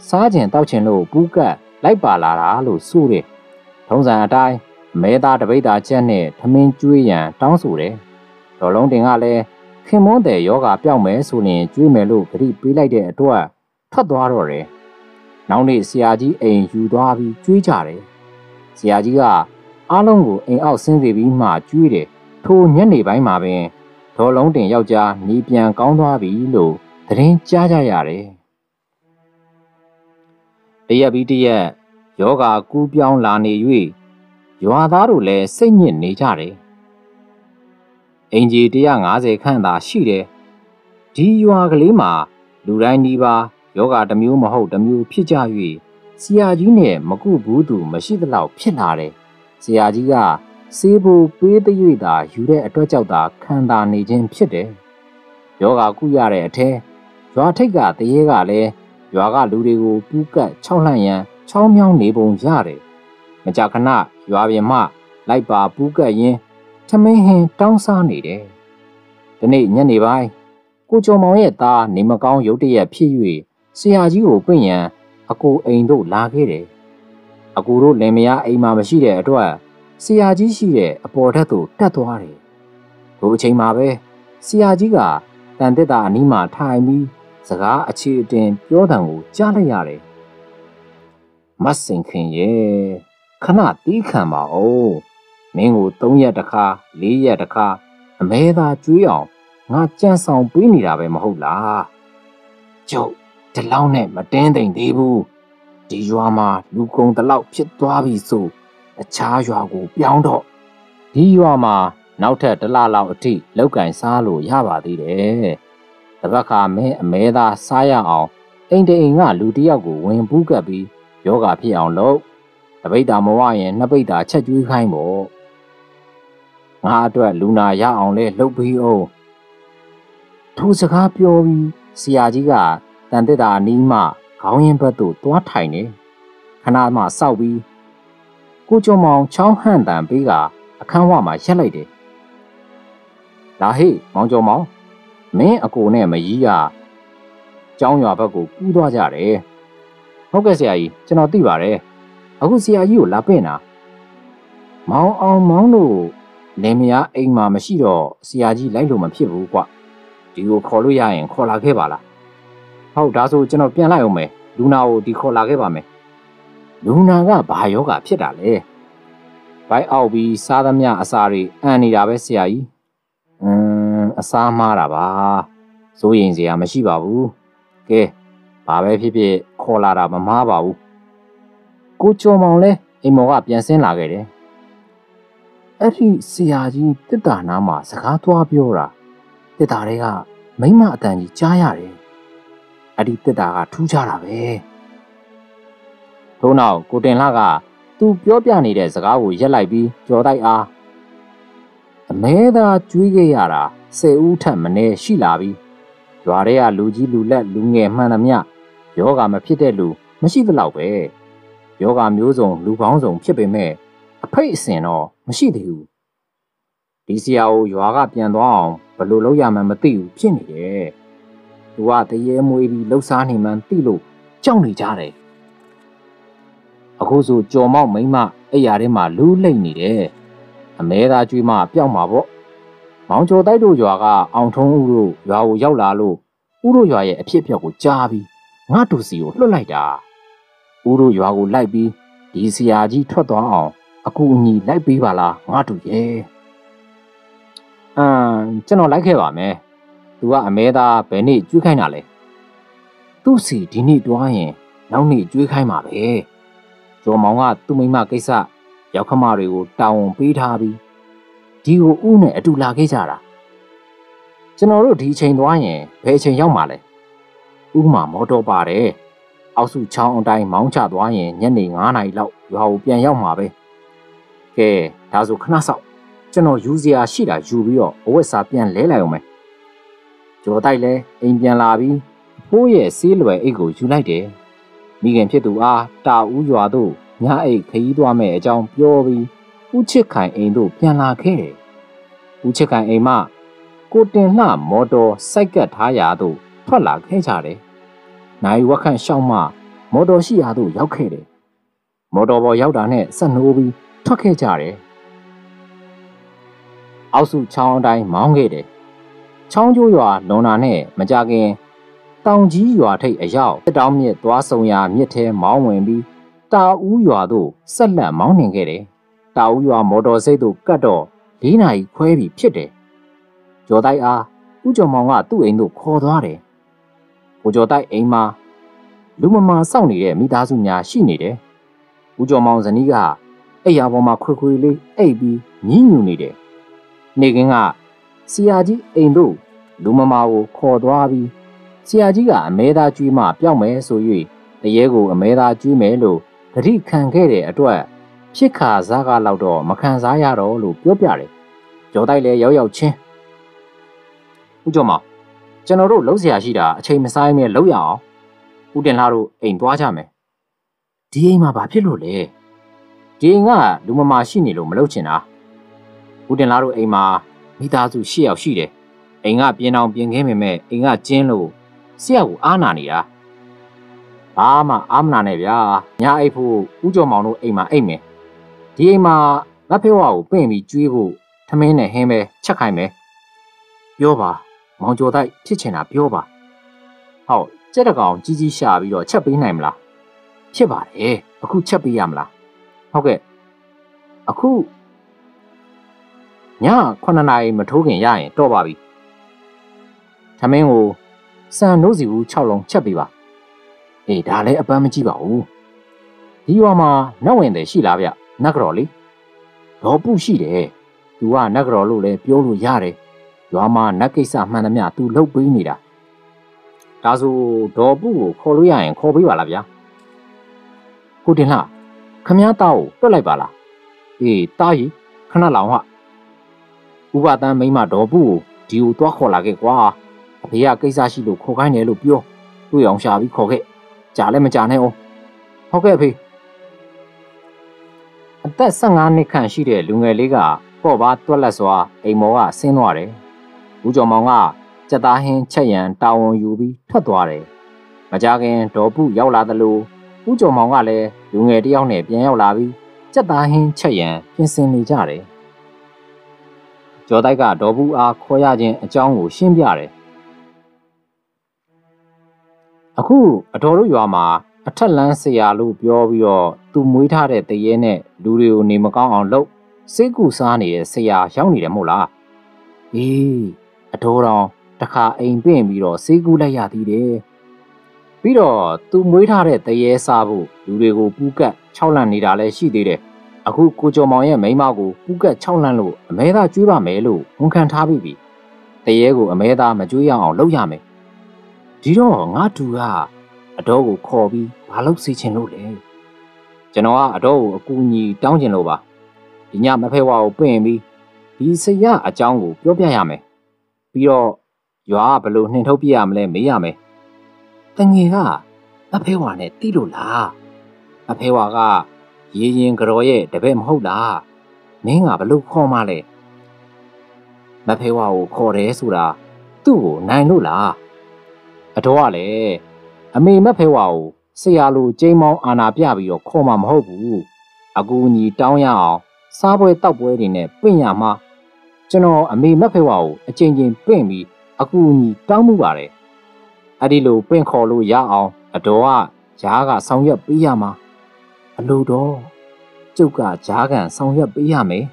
စားကျင်တောက်ချင်လို့ဘူးကလိုက်ပါလာတာလို့ဆိုတယ်။ထုံးစံအတိုင်းမဲသားတပိတ်သားချက်နဲ့ထမင်းကျွေးရန်တောင်းဆိုတယ်။ဒေါ်လုံးတင်ကလည်းခင်မွန်းတဲ့ယောဂပြောက်မယ်ဆိုရင်ကျွေးမယ်လို့ဂရိပေးလိုက်တဲ့အတွက်ထွက်သွားတော့တယ်။နောက်နေ့ဆရာကြီးအိမ်ယူသွားပြီးကျွေးကြတယ်။ဆရာကြီးကအားလုံးကိုအိမ်အောက်ဆင်းစေပြီးမှကျွေးတယ်။ထိုညနေပိုင်းမှာပင် ဒေါ်လုံးတင်ယောက်ျားနီးပြန်ကောင်းသွားပြီလို့သတင်းကြားကြရတယ်။တရက်ပြီးတရက်ယောဂကူးပြောင်းလာနေ၍ရွာသားတို့လည်းစိတ်ညစ်နေကြတယ်။အင်ဂျီ150ခန့်သာရှိတယ်။ဒီရွာကလေးမှာလူတိုင်းဒီပါယောဂတစ်မျိုးမဟုတ်တစ်မျိုးဖြစ်ကြ၍ဆရာကြီးနဲ့မကုဘူးသူမရှိသလောက်ဖြစ်လာတယ်။ဆရာကြီးက စေးဖို့ပေးသရွေ့သာယူတဲ့အတွက်ကြောင့်သာခံတာနေခြင်းဖြစ်တယ်။ယောဂကုရတဲ့အထဲရွာထိတ်ကတရေကလည်းရွာကလူတွေကိုပူးကတ်ခြောက်လှန့်ရန်ချောင်းမြောင်းနေပုံရတယ်။မကြခဏရွာပြင်မှလိုက်ပါပူးကတ်ရင်းထမင်းဟင်းတောင်းစားနေတယ်။ဒီနေ့ညနေပိုင်းကိုကျော်မောင်ရဲ့သားနေမကောင်းရုတ်တရက်ဖြစ်၍ဆရာကြီးကိုပြင့်ရန်အကိုအိမ်တို့လာခဲ့တယ်။အကူတို့လင်မယားအိမ်မှာမရှိတဲ့အတွက် ဆရာကြီးရှိတဲ့အပေါ်ထက်သို့တက်သွားတယ်။ဒီအချိန်မှာပဲဆရာကြီးကတန်တက်တာအနီးမှာထိုင်ပြီးစကားအခြေအတင်ပြောတံကိုကြားလိုက်ရတယ်။မတ်စင်ခင်ရဲ့ခဏတီးခံပါဦးမင်းကို3ရက်တခါ4ရက်တခါအမဲသာကျွေးအောင်ငါကြံဆောင်ပေးနေတာပဲမဟုတ်လားကျုပ်ဒီလောက်နဲ့မတင်းသိမ့်သေးဘူးဒီရွာမှာလူကုန်တလောက်ဖြစ်သွားပြီဆို အခြားရွာကိုပြောင်းတော့ဒီရွာမှာနောက်ထပ်တစ်လလောက်အထိလောက်ကင်စားလို့ရပါသေးတယ်တပတ်ခါမင်းအမဲသားစားရအောင်အိမ်တိန်ကလူတယောက်ကိုဝင်ပူးကပ်ပြီးယောဂဖြစ်အောင်လုပ်တပိတ်တာမဝရင်နှစ်ပိတ်တာချက်ကျွေးခိုင်းပေါ့ငါအတွက်လူနာရအောင်လဲလှုပ်ပြီးအောင်ထိုစကားပြောပြီးဆရာကြီးကတန်တက်တာအနီးမှခေါင်းရင်ဘက်သို့သွားထိုင်နေခဏမှစောက်ပြီး ကိုကျော်မောင်ချောင်းဟန့်တန်ပေးကအခန်းဝမှာရက်လိုက်တယ်လာဟေးမောင်ကျော်မောင်မင်းအကိုနဲ့မကြီးကကျောင်းရွာဘက်ကိုကူးသွားကြတယ်ဟုတ်ကဲ့ဆရာကြီးကျွန်တော်သိပါတယ်အခုဆရာကြီးကိုလာပင့်တာမောင်အောင်မောင်တို့လင်မယားအိမ်မှာမရှိတော့ဆရာကြီးလိုက်လို့မဖြစ်ဘူးကွဒီကိုခေါ်လို့ရရင်ခေါ်လာခဲ့ပါလားဟုတ်ဒါဆိုကျွန်တော်ပြန်လိုက်အောင်မယ်လူနာကိုဒီခေါ်လာခဲ့ပါမယ် လူနာကဘာယောဂဖြစ်တာလဲဘိုက်အောက်ပြီးစားသမျှအစာတွေအန်နေတာပဲဆရာကြီးอืมအစာမှားတာပါစိုးရင်စရာမရှိပါဘူးကဲဘာပဲဖြစ်ဖြစ်ခေါ်လာတာမမားပါဘူးကိုကျော်မောင်လဲအိမ်မော်ကပြန်ဆင်းလာခဲ့တယ်အဲ့ဒီဆရာကြီးတစ်တာနာမှာစကားသွားပြောတာတစ်တာတွေကမိမအတန်ကြီးကြားရတယ်အဲ့ဒီတစ်တာကထူးခြားတာပဲ ထို့နောက်ကိုတင်လှကသူပြောပြနေတဲ့စကားကိုရက်လိုက်ပြီးကြော်တိုက်အားအမဲသာကျွေးခဲ့ရတာဆယ်ဦးထက်မနည်းရှိလာပြီရွာထဲကလူကြီးလူလက်လူငယ်မှန်သမျှယောဂမဖြစ်တဲ့လူမရှိသလောက်ပဲယောဂမျိုးစုံလူပေါင်းစုံဖြစ်ပေမဲ့အဖိတ်အစင်တော့မရှိသေးဘူးဒီဆရာကိုရွာကပြန်သွားအောင်ဘယ်လိုလုပ်ရမှန်းမသိဘူးဖြစ်နေတယ်သူကတရေမွေးပြီးလှုပ်ရှားနေမှန်းသိလို့ကြောက်နေကြတယ် အခုဆိုကြော်မောက်မိမအဲ့ရထဲမှာလူးလိမ့်နေတယ်အမဲသားကျွေးမပျောက်မှာပေါ့မောင်ကျော်တိုက်တို့ရွာကအောင်ထုံးဦးတို့ရွာကိုရောက်လာလို့ဦးတို့ရွာရဲ့အဖြစ်အပျက်ကိုကြားပြီးငါတူစီကိုလွှတ်လိုက်တာဦးတို့ရွာကိုလိုက်ပြီးဒီဆရာကြီးထွက်သွားအောင်အကူအညီလိုက်ပေးပါလားငါတူရဲ့အမ်ကျွန်တော်လိုက်ခဲ့ပါမယ်သူကအမဲသားဘယ်နေ့ကျွေးခိုင်းတာလဲသူ့စီဒီနေ့တွားရင်နောက်နေ့ကျွေးခိုင်းမှာပဲ ကျော်မောင်ကသူ့မိမကိစ္စရောက်ခမတွေကိုတာဝန်ပေးထားပြီးဒီကိုဥနဲ့အတူလာခဲ့ကြတာကျွန်တော်တို့ဒီအချိန်သွားရင်ဘယ်အချိန်ရောက်မှာလဲဥမှာမော်တော်ပါတယ်အောက်စုချောင်းအတိုင်းမောင်းချသွားရင်ညနေ9နာရီလောက်ရွာကိုပြန်ရောက်မှာပဲကဲဒါဆိုခဏဆောက်ကျွန်တော်ယူစရာရှိတာယူပြီးတော့အဝတ်စားပြန်လဲလိုက်အောင်မယ်ကျော်တိုက်လဲအိမ်ပြန်လာပြီးဖိုးရဲ့ဆေးလွယ်အိတ်ကိုယူလိုက်တယ် မိခင်ဖြစ်သူအားတာဦးရွာသို့ညအိတ်ခရီးသွားမယ်အကြောင်းပြောပြီးဦးချစ်ခိုင်အိမ်သို့ပြန်လာခဲ့တယ်ဦးချစ်ခိုင်အိမ်မှကိုတင်လှမော်တော်စိုက်ကတ်ထားရာသို့ထွက်လာခဲ့ကြတယ်နိုင်ဝက်ခန့်ရှောင်းမှမော်တော်ရှိရာသို့ရောက်ခဲ့တယ်မော်တော်ပေါ်ရောက်တာနဲ့ဆက်နှိုးပြီးထွက်ခဲ့ကြတယ်အောက်စုချောင်းအတိုင်းမောင်းခဲ့တယ်ချောင်းကျိုးရွာလွန်နာနဲ့မကြခင် တောင်ကြီးရွာထိပ်အရောက်တောင်မြစ်သွားဆုံရာမြစ်ထဲမောင်းဝင်ပြီးတာဦးရွာသို့ဆက်လက်မောင်းနှင်ခဲ့တယ်။တာဦးရွာမော်တော်စိတ်သို့ကတ်တော့၄နာရီခွဲပြီဖြစ်တယ်။ကျော်တိုက်အားဦးကျော်မောင်ကသူ့အိမ်သို့ခေါ်သွားတယ်။ကိုကျော်တိုက်အိမ်မှာလူမမာစောင့်နေတဲ့မိသားစုများရှိနေတယ်။ဦးကျော်မောင်ဇနီးကအိယာပေါ်မှာခွေခွေလေးအိပ်ပြီးညှဉ်းညူနေတယ်။နေကင်းကစီယာကြီးအိမ်သို့လူမမာကိုခေါ်သွားပြီး ဆရာကြီးကအမဲသားကျွေးမှပျောက်မယ်ဆို၍တရေကိုအမဲသားကျွေးမယ်လို့ဂရိခံခဲ့တဲ့အတွက်ဖြစ်ခါစားကားလောက်တော့မခံစားရတော့လို့ပြောပြတယ်။ကြော်တိုက်လည်းရောက်ရောက်ချင်းဦးကျော်မကျွန်တော်တို့လှုပ်ရှားရှိတာအချိန်မဆိုင်နဲ့လှုပ်ရအောင်ဦးတင်လာတို့အိမ်သွားကြမယ်။ဒီအိမ်မှာဘာဖြစ်လို့လဲ။ဒီအိမ်ကလူမမာရှိနေလို့မလုပ်ချင်တာ။ဦးတင်လာတို့အိမ်မှာမိသားစု၈ယောက်ရှိတယ်။အိမ်ကပြင်းအောင်ပြင်ခင်းပေမဲ့အိမ်ကကျင်းလို့ ဆရာကိုအားနာနေတာဘာမှအားမနာနဲ့ဗျာညာအိတ်ဖို့ဦးကျော်မောင်တို့အိမ်မှာအိတ်မယ်ဒီအိမ်မှာငါဖေဝါကိုပင့်ပြီးကျွေးဖို့ထမင်းနဲ့ဟင်းပဲချက်ခိုင်းမယ်ပြောပါမောင်ကျော်တိုက်ဖြစ်ချင်တာပြောပါဟုတ်ကြက်တကောင်ကြီးကြီးရှာပြီးတော့ချက်ပေးနိုင်မလားဖြစ်ပါတယ်အခုချက်ပေးရမလားဟုတ်ကဲ့အခုည9နာရီမထိုးခင်ရရင်တော့ပါပြီထမင်းကို စံနိုးစီဘူး6လုံးချက်ပေးပါအေးဒါလည်းအပန်းမကြည့်ပါဘူးဒီရွာမှာနတ်ဝင်တယ်ရှိလားဗျနတ်ကတော်လေဒေါ်ပုရှိတယ်သူကနတ်ကတော်လို့လည်းပြောလို့ရတယ်ရွာမှာနတ်ကိစ္စမှန်သမျှသူလှုပ်ပေးနေတာဒါဆိုဒေါ်ပုကိုခေါ်လို့ရရင်ခေါ်ပေးပါလားဗျာကိုတင်လှခမည်းသားကိုတွက်လိုက်ပါလားအေးတားကြီးခဏလောင်ဟာဥပဒန်းမိမဒေါ်ပုကိုဒီကိုတွားခေါ်လာခဲ့ကွာ အဖေကကိစ္စရှိလို့ခေါ်ခိုင်းတယ်လို့ပြောတွေ့အောင်ရှာပြီးခေါ်ခဲ့ကြာလည်းမကြာနဲ့အောင်ဟုတ်ကဲ့အဖေအသက်15နှစ်ခန့်ရှိတဲ့လူငယ်လေးကပေါ့ပါတွက်လက်စွာအိမ်မောကဆင်းသွားတယ်ဦးကျော်မောင်ကစက်သားဟင်းချက်ရန်တာဝန်ယူပြီးထွက်သွားတယ်မကြခင်ဒေါ်ပုရောက်လာသလိုဦးကျော်မောင်ကလည်းလူငယ်တယောက်နဲ့ပြန်ရောက်လာပြီးစက်သားဟင်းချက်ရန်ပြင်ဆင်နေကြတယ်ကျော်တိုက်ကဒေါ်ဘူးအားခေါ်ရခြင်းအကြောင်းကိုရှင်းပြတယ် အခုအတော်တို့ရွာမှာအထက်လန်းဆရာလို့ပြောပြီးတော့သူမွေးထားတဲ့တရေနဲ့လူတွေကိုနေမကောင်းအောင်လုပ်စိတ်ကူစားနေတဲ့ဆရာရောက်နေတယ်မို့လားအေးအတော်တော်တခါအိမ်ပင့်ပြီးတော့စိတ်ကူလိုက်ရသေးတယ်ပြီးတော့သူမွေးထားတဲ့တရေစားဖို့လူတွေကိုပူးကတ်၆လန့်နေတာလည်းရှိသေးတယ်အခုကိုကျော်မောင်ရဲ့မိန်းမကိုပူးကတ်၆လန့်လို့အမဲသားကျွေးပါမယ်လို့ဝန်ခံထားပြီးပြီတရေကိုအမဲသားမကျွေးရအောင်လုပ်ရမယ် ဒီတော့ငါတူကအတော်ကိုခေါ်ပြီးဘာလို့စီချင်လို့လဲကျွန်တော်ကအတော်ကိုအကူအညီတောင်းချင်လို့ပါဒီညမဖဲဝါကိုပင့်ပြီးဒီဆရာအကြောင်းကိုပြောပြရမယ်ပြီးတော့ရွာကဘလို့နှင်ထုတ်ပြရမလဲမေးရမယ်တငယ်ကအဖဲဝါနဲ့တိလို့လားအဖဲဝါကရေရင်ကြော်ရဲ့တပည့်မဟုတ်လားမင်းကဘလို့ခေါ်မှလဲမဖဲဝါကိုခေါ်တယ်ဆိုတာသူ့ကိုနိုင်လို့လား အတော်ကလည်းအမေမက်ဖဲဝါကိုဆရာလိုကျိန်းမောင်းအာနာပြပြီးတော့ခေါ်မှာမဟုတ်ဘူးအကူအညီတောင်းရအောင်စားပွဲတောက်ပွဲတွေနဲ့ပြင့်ရမှာကျွန်တော်အမေမက်ဖဲဝါကိုအချိန်ချင်းပြင့်ပြီးအကူအညီတောင်းမှုပါတယ်အဲ့ဒီလိုပြင့်ခေါ်လို့ရအောင်အတော်ကဂျားကဆောင်ရွက်ပေးရမှာအလိုတော့ကျုပ်ကဂျားကန်ဆောင်ရွက်ပေးရမယ်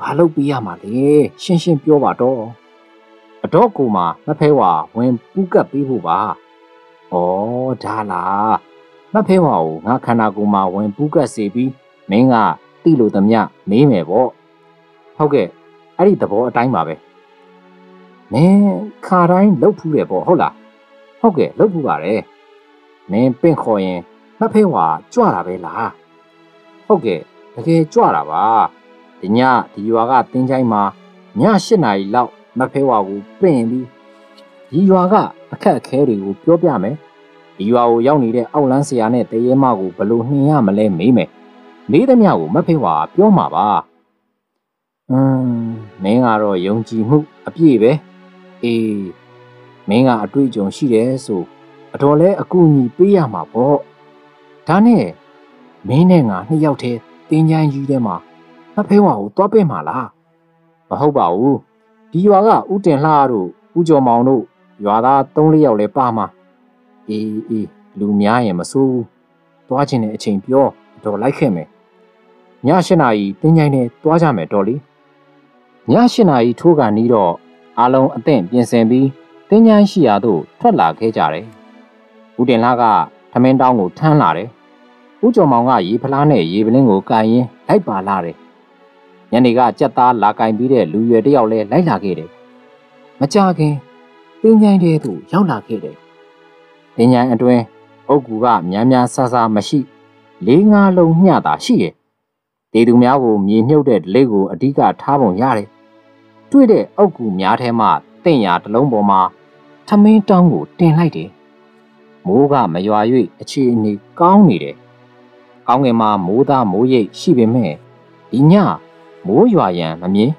ဘာလို့ပေးရမှာလဲရှင်းရှင်းပြောပါတော့ အတော့ကိုမှမဖဲဝါဝင်ပူးကပ်ပေးဖို့ပါ။ဩဒါလားမဖဲဝါကိုငါခန္ဓာကိုယ်မှာဝင်ပူးကပ်စေပြီးမင်းကတိလို့သမျှမေးမယ်ပေါ့။ဟုတ်ကဲ့အဲ့ဒီသဘောအတိုင်းပါပဲ။မင်းခါတိုင်းလှုပ်ဖူးတယ်ပေါ့ဟုတ်လား။ဟုတ်ကဲ့လှုပ်ဖူးပါတယ်နင်းပင့်ခေါ်ရင်မဖေးဝါကြွတာပဲလားဟုတ်ကဲ့တကယ်ကြွတာပါဒီညဒီရွာကတင်းချိုင်းမှာည၈နာရီလောက် မဖေးဝါကိုပင့်ပြီးဒီရွာကအခက်အခဲတွေကိုပြောပြမယ်ဒီရွာကိုရောက်နေတဲ့အောက်လန်းဆရာနဲ့တရေမကိုဘလို့နှင်ရမလဲမေးမယ်မေးသမျှကိုမဖေးဝါပြောမှာပါอืมမင်းကတော့ယုံကြည်မှုအပြည့်ပဲအေးမင်းကအတွေ့အကြုံရှိတယ်ဆိုအတော်လဲအကူအညီပေးရမှာပေါ့ဒါနဲ့မင်းနဲ့ငါနှစ်ယောက်တည်းတင်းချိုင်းကြီးထဲမှာမဖေးဝါကိုသွားပင့်မှာလားမဟုတ်ပါဘူး ဒီရွာကဥတင်လှတို့ဥကျော်မောင်တို့ရွာသား၃၄ယောက်လဲပါမှာအေးအေးလူများရင်မစိုးဘူးသွားခြင်းတဲ့အချိန်ပြောတော့လိုက်ခဲ့မယ်ည၈နာရီတင်းချိုင်းနဲ့သွားကြမယ်တော်လီည၈နာရီထိုးကန်နီးတော့အားလုံးအသင့်ပြင်ဆင်ပြီးတင်းချိုင်းရှိရာသို့ထွက်လာခဲ့ကြတယ်ဦးတင်လှကထမင်းတောင်းကိုထမ်းလာတယ်ဦးကျော်မောင်ကရေဖလားနဲ့ရေပလင်းကိုကန်ရင်လိုက်ပါလာတယ် ညနေကကြက်သားလာကင်ပြီးတဲ့လူရွယ်တယောက်လဲလိုက်လာခဲ့တယ်မကြခင်တင်းချိုင်းတဲ့သို့ရောက်လာခဲ့တယ်တင်းချိုင်းအတွင်းအုတ်ကူကများများဆဆမရှိလေးငါးလုံးမျှတာရှိတယ်ဒေသူများကိုမြေမြုပ်တဲ့ဒလိကိုအဓိကထားပုံရတယ်တွေ့တဲ့အုတ်ကူများထဲမှတင့်ရာတစ်လုံးပေါ်မှာထမင်းတောင်းကိုတင်လိုက်တယ်မိုးကမရွာ၍အခြေအနေကောင်းနေတယ်ကောင်းငင်မှာမိုးသားမိုးရိပ်ရှိပေမဲ့ဒီည မိုးရွာရန်မမြင်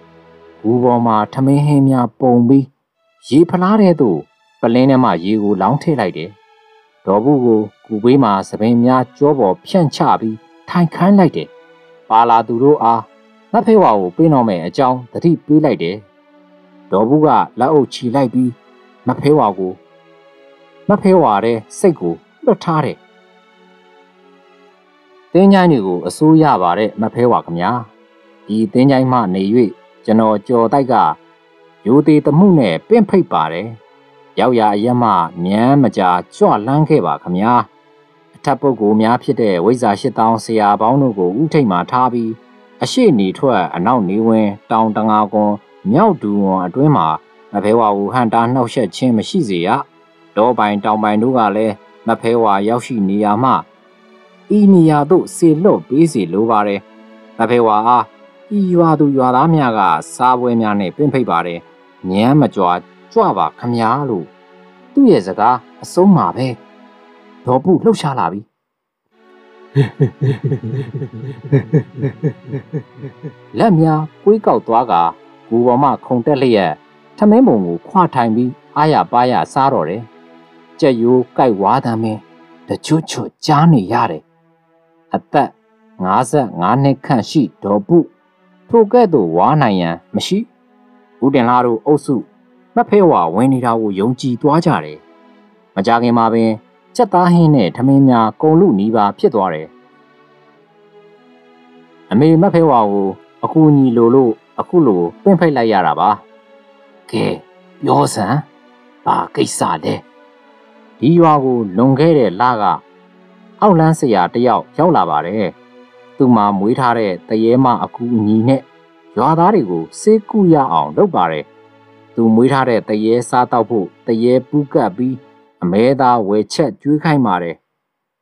ဘူးပေါ်မှာထမင်းဟင်းများပုံပြီးရေဖလားတဲ့သို့ပလင်းထဲမှရေကိုလောင်းထည့်လိုက်တယ်ဒေါ်ဘူးကိုကူဘေးမှာသပင်များကြောပေါ်ဖြန့်ချပြီးထိုင်ခန်းလိုက်တယ်ပါလာသူတို့အားနတ်ဖေဝါကိုပေးတော်မယ်အကြောင်းတတိပေးလိုက်တယ်ဒေါ်ဘူးကလက်အုပ်ချီလိုက်ပြီးနတ်ဖေဝါကိုနတ်ဖေဝါတဲ့စိတ်ကိုလွတ်ထားတယ်တင်းချိုင်းတွေကိုအစိုးရပါတဲ့နတ်ဖေဝါခမညာ ဒီတင်းချိုင်းမှနေ၍ကျွန်တော်ကြော်တိုက်ကရိုသေးတမှုနဲ့ပင့်ဖိတ်ပါတယ်ရောက်ရအရက်မှမြန်းမကြာကြွလန်းခဲ့ပါခမညာအထက်ပုဂ္ဂိုလ်များဖြစ်တဲ့ဝိဇ္ဇာ၈တောင်းဆရာပေါင်းတို့ကိုဥထိတ်မှထားပြီးအရှိနေထွက်အနောက်နေဝင်တောင်တငါကွန်မြောက်ဒူဝန်အတွင်းမှာမဖဲဝါဝူဟန်တာနှောက်ယှက်ခြင်းမရှိစေရဒေါ်ပိုင်တောင်ပိုင်တို့ကလည်းမဖဲဝါရောက်ရှိနေရမှဤနေရာသို့ဆေလွတ်ပေးစီလိုပါတယ်မဖဲဝါအား ဤရွာသူရွာသားများကစားပွဲများနဲ့ပင့်ဖိတ်ပါတယ်ညမ်းမကြွားကြွပါခမားလို့သူ့ရဲ့စကားအဆုံးမှာပဲဒေါ်ပုလှုပ်ရှားလာပြီလက်များကွေးကောက်သွားကဘူပေါ်မှခုံတက်လျက်ထမင်းပုံကိုခွာထိုင်ပြီးအားရပါးရစားတော့တယ်ကြက်ရိုးကြိုက်ဝါသမ်းမင်းတချွတ်ချွတ်ကြားနေရတယ်အသက်55နှစ်ခန့်ရှိဒေါ်ပု ထိုကဲ့သို့ဝါနိုင်ရန်မရှိဦးတင်လာတို့အုပ်စုမဖဲဝါဝင်နေတာကိုယုံကြည်သွားကြတယ်မကြခင်မှာပင်ချက်သားဟင်းနဲ့ထမင်းများကုံလူနီးပါဖြစ်သွားတယ်အမေမဖဲဝါကိုအကူညီလိုလို့အခုလိုပင့်ဖိတ်လိုက်ရတာပါကဲပြောစမ်းဘာကိစ္စလဲဒီရွာကိုလွန်ခဲ့တဲ့လကအောက်လန်းဆရာတယောက်ရောက်လာပါတယ် သူမှမွေးထားတဲ့တရေမအကူအညီနဲ့ရွာသားတွေကိုစေးကူရအောင်လုပ်ပါတယ်သူမွေးထားတဲ့တရေစားတော့ဖို့တရေပူးကပ်ပြီးအမဲသားဝယ်ချက်ကျွေးခိုင်းပါတယ်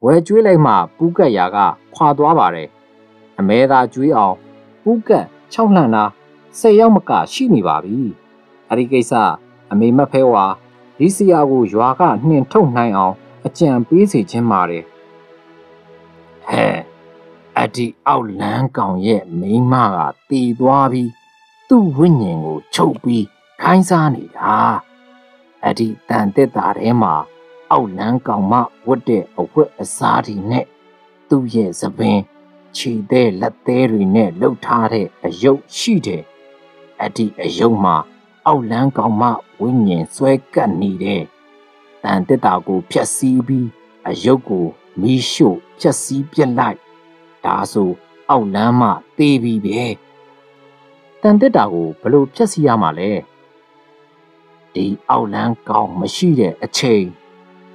ဝယ်ကျွေးလိုက်မှပူးကပ်ရာကခွာသွားပါတယ်အမဲသားကျွေးအောင်ပူးကပ်၆လှန်သား၁၀ရောက်မကရှိနေပါပြီအဲ့ဒီကိစ္စအမေမဖဲဝါဒီစီယာကိုရွာကနှင်ထုတ်နိုင်အောင်အကြံပေးစီခြင်းပါတယ်ဟဲ့ အဒီအောက်လန်းကောင်ရဲ့မိန်းမကတည်သွားပြီးသူ့ဝိညာဉ်ကိုချုပ်ပြီးခိုင်းစားနေတာအဒီတန်တက်တာထဲမှာအောက်လန်းကောင်မဝတ်တဲ့အဝတ်အစားတွေနဲ့သူ့ရဲ့သပင်ခြေသေးလက်သေးတွေနဲ့လှုပ်ထားတဲ့အယုတ်ရှိတယ်အဒီအယုတ်မှာအောက်လန်းကောင်မဝိညာဉ်ဆွဲကပ်နေတဲ့တန်တက်တာကိုဖြက်စီးပြီးအယုတ်ကိုမီးရှို့ဖြက်စီးပြစ်လိုက် ဒါဆိုအောက်လန်းမှတေးပြီးပဲတန်တက်တာကိုဘလို့ဖြက်စီးရမှာလဲဒီအောက်လန်းကောင်မရှိတဲ့အချိန်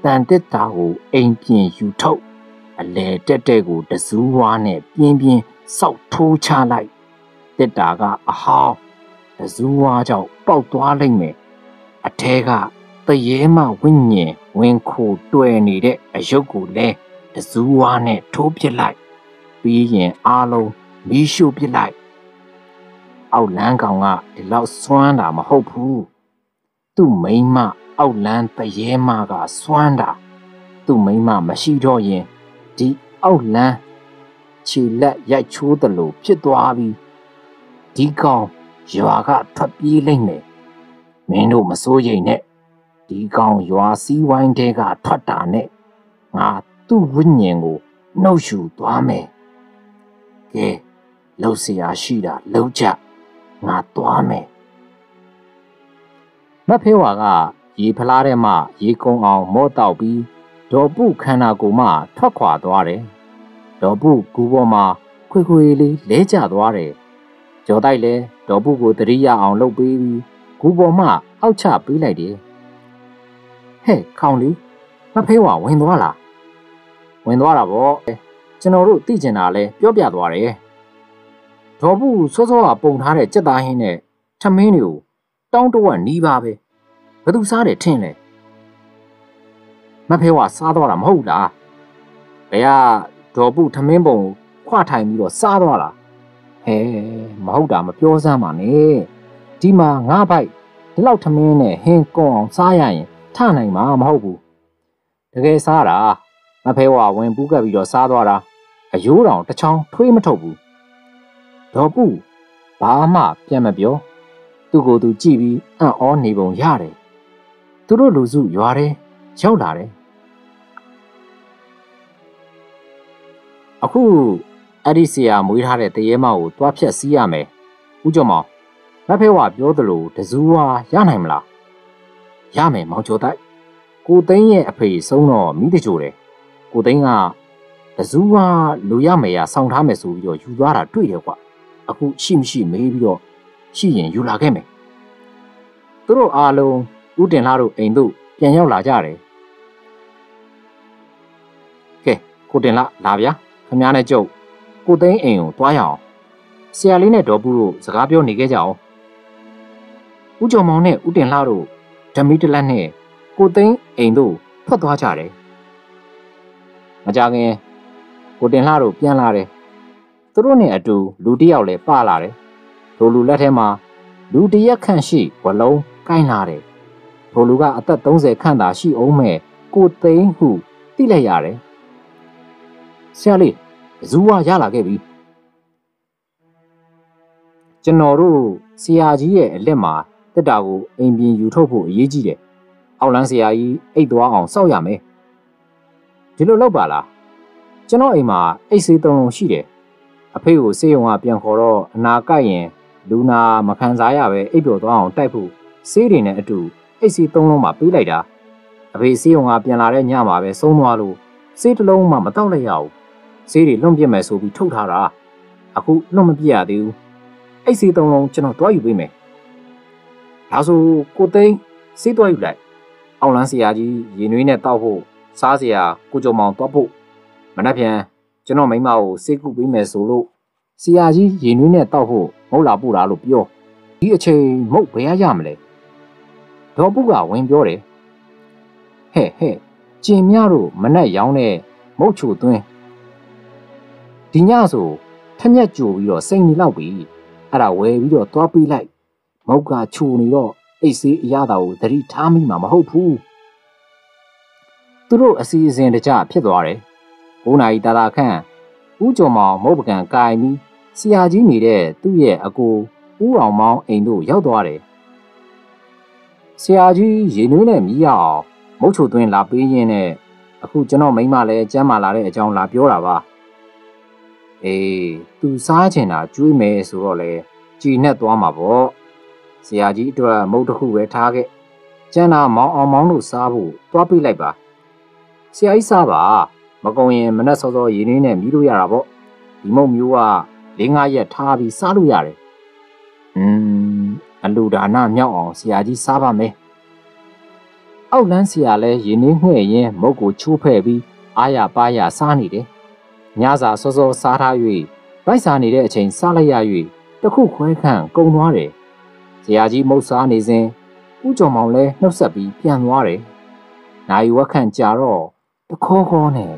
တန်တက်တာကိုအိမ်ပြင်ယူထုတ်အလဲတက်တဲ့ကိုတစူးဝါးနဲ့ပြင်းပြင်းစောက်ထိုးချလိုက်တက်တာကအဟောင်းတစူးဝါးကြောင့်ပေါက်သွားလိမ့်မယ်အထဲကတရေမဝိညာဉ်ဝဝင်ခိုတွေ့နေတဲ့အယုတ်ကိုလဲတစူးဝါးနဲ့ထိုးပစ်လိုက် ပြီးရင်အားလုံးမီးရှို့ပစ်လိုက်အောက်လန်းကောင်ကဒီလောက်စွမ်းတာမဟုတ်ဘူးသူ့မိန်းမအောက်လန်းတရေမကစွမ်းတာသူ့မိန်းမမရှိတော့ရင်ဒီအောက်လန်းခြေလက်ရိုက်ချိုးတယ်လို့ဖြစ်သွားပြီဒီကောင်ရွာကထွက်ပြေးလိမ့်မယ်မင်းတို့မစိုးရိမ်နဲ့ဒီကောင်ရွာစည်းဝိုင်းတဲကထွက်တာနဲ့ငါသူ့ဝိညာဉ်ကိုနှုတ်ယူသွားမယ် ကဲလှုပ်เสียရှိတာလှုပ်ကြငါသွားမယ်မဖေးဝါကရေဖလားထဲမှရေကုံအောင်မော့တောက်ပြီးဒေါ်ပုခန္ဓာကိုယ်မှထွက်ခွာသွားတယ်ဒေါ်ပုကူပေါ်မှာခွေခွေလေးလဲကျသွားတယ်ကျော်တိုက်လဲဒေါ်ပုကိုတရိရအောင်လှုပ်ပေးပြီးကူပေါ်မှအောက်ချပေးလိုက်တယ်ဟဲ့ခေါင်လေးမဖေးဝါဝင်သွားလားဝင်သွားတာဗော ကျွန်တော်တို့သိကျင်တာလဲပြောပြသွားတယ်ဒေါ်ပုစောစောကပုံထားတဲ့စက်သားဟင်းနဲ့ထမင်းတွေကိုတောင်းတဝက်နီးပါပဲဘယ်သူစားတယ်ထင်လဲမဖေဝါစားတော့တာမဟုတ်လားဘယ်ကဒေါ်ပုထမင်းပုံခွထိုင်ပြီးတော့စားသွားလားဟဲမဟုတ်တာမပြောစမ်းပါနဲ့ဒီမှာငါးပိုက်ဒီလောက်ထမင်းနဲ့ဟင်းကုံအောင်စားရရင်ထနိုင်မှာမဟုတ်ဘူးတကယ်စားတာမဖေဝါဝင်ပူးကပ်ပြီးတော့စားသွားတာ အယိုးတောင်တစ်ချောင်းထွေးမထုတ်ဘူးဒေါ်ပုဘာမှပြန်မပြောသူ့ကိုယ်သူကြည့်ပြီးအံ့ဩနေပုံရတယ်သူတို့လူစုရွာတယ်ရောက်လာတယ်အခုအဲ့ဒီဆရာမွေးထားတဲ့တရေမောက်ကိုတွားဖြတ်စီးရမယ်ဦးကျော်မောင်မဖေဝါပြောသလိုတစူးဝါရနိုင်မလားရမယ်မောင်ကျော်တိုက်ကိုသိန်းရဲ့အဖေဆုံးတော့မိတကြိုတယ်ကိုသိန်းက တစူးဝါလူရမယ်ရဆောင်းထားမယ်ဆိုပြီးတော့ယူသွားတာတွေ့တယ်ကွာအခုရှိမရှိမေးပြီးတော့ရှိရင်ယူလာခဲ့မယ်သူတို့အားလုံးဦးတင်လာတို့အိမ်တို့ပြန်ရောက်လာကြတယ်ကဲကိုတင်လာလာဗျာခမည်းနဲ့ကြုတ်ကိုသိန်းအိမ်ကိုတွားရအောင်ဆရာလေးနဲ့ဒေါ်ပူတို့စကားပြောနေခဲ့ကြအောင်ဦးကျော်မောင်နဲ့ဦးတင်လာတို့ဓမီတလက်နဲ့ကိုသိန်းအိမ်တို့ထွက်သွားကြတယ်မကြခင် ကိုတင်လာတို့ပြန်လာတယ်သူတို့နဲ့အတူလူတစ်ယောက်လည်းပါလာတယ်ထိုလူလက်ထဲမှာလူတရက်ခန့်ရှိဝလုံးကိုင်းလာတယ်ထိုလူကအသက်30ခန့်သာရှိအောင်မဲ့ကိုသိန်းဟုသိလိုက်ရတယ်ဆရာလေးဇူဝရလာခဲ့ပြီကျွန်တော်တို့ဆရာကြီးရဲ့အလက်မှာတက်တာကိုအိမ်ပြင်ယူထုတ်ဖို့အရေးကြီးတယ်အောက်လန်းဆရာကြီးအိတ်သွားအောင်စောက်ရမယ်ဒီလိုလုပ်ပါလား ကျွန်တော်အိမ်မှာအိတ်ဆေးသုံးလုံးရှိတယ်အဖေကိုစေးရုံကပြန်ခေါ်တော့အနာကိုက်ရင်လူနာမခံစားရပဲအိပ်ပျော်သွားအောင်တိုက်ဖို့ဆေးတွေနဲ့အတူအိတ်စီသုံးလုံးမှပေးလိုက်တာအဖေစေးရုံကပြန်လာတဲ့ညမှာပဲဆုံးသွားလို့ဆေးတစ်လုံးမှမတောက်လိုက်ရဘူးဆေးတွေလွန့်ပြစ်မယ်ဆိုပြီးထုတ်ထားတာအခုလွန့်မပြစ်ရသေးဘူးအိတ်စီသုံးလုံးကျွန်တော်တွားယူပေးမယ်ဒါဆိုကိုသိန်းဆေးတွားယူလိုက်အောင်လန်းဆရာကြီးရေနွေးနဲ့တောက်ဖို့စားစရာကိုကြုံမောင်တွားဖို့ မနှက်ပြန်ကျွန်တော်မိမကိုစေကုပေးမယ်ဆိုလို့ဆရာကြီးရေနွေးနဲ့တောက်ဖို့မဟုတ်လာပို့တာလို့ပြောဒီအချိန်မဟုတ်ဘယ်ရရမလဲဒေါ်ပုကဝင်ပြောတယ်ဟဲ့ဟဲ့ကျင်မြတို့မနဲ့ရောင်းတဲ့မုတ်ချိုသွင်းဒီညဆိုထက်မြက်ကြိုပြီးတော့စိန်နေလောက်ပြီအဲ့ဒါဝယ်ပြီးတော့သွားပေးလိုက်မုတ်ကချိုနေတော့အိတ်ဆေးအရသာကိုသတိထားမိမှာမဟုတ်ဘူးသူတို့အစီအစဉ်တကြဖြစ်သွားတယ် 9နာရီတာတာခန့်ဦးကျော်မောင်မုတ်ပကံကာယပြီးဆရာကြီးနေတဲ့သူ့ရဲ့အကိုဦးအောင်မောင်အိမ်တို့ရောက်သွားတယ်ဆရာကြီးရေနွေးနဲ့မြည်ရအောင်မုတ်ချိုသွင်းလာပေးရင်းနဲ့အခုကျွန်တော်မိမလည်းကျမ်းမာလာတဲ့အကြောင်းလာပြောတာပါအေးသူစားချင်တာကျွေးမယ်ဆိုတော့လေကြည်နဲ့သွားမှာပေါ့ဆရာကြီးအတွက်မုတ်တစ်ခုပဲထားခဲ့ကျန်တာမောင်အောင်မောင်တို့စားဖို့သွားပေးလိုက်ပါဆရာကြီးစားပါ မကုံရင်မနဲ့စောစောရင်းနှင်းနဲ့မြည်လို့ရတာပေါ့ဒီမုတ်မျိုးက၄၅ရက်ထားပြီးစားလို့ရတယ်อืมအလူဒါနမြောက်အောင်ဆရာကြီးစားပါမယ်အောက်လန်းဆရာလဲရင်းနှင်းငှဲ့ရင်မုတ်ကိုချိုးဖဲ့ပြီးအာရပါရစားနေတယ်ညစာစောစောစားထား၍ဗိုက်စားနေတဲ့အချိန်စားလိုက်ရ၍တခုခွဲခန့်ကုံသွားတယ်ဆရာကြီးမုတ်စားနေစဉ်ဦးကျော်မောင်လဲနှုတ်ဆက်ပြီးပြန်သွားတယ်နိုင်ဝက်ခန့်ကြာတော့တခေါခေါနဲ့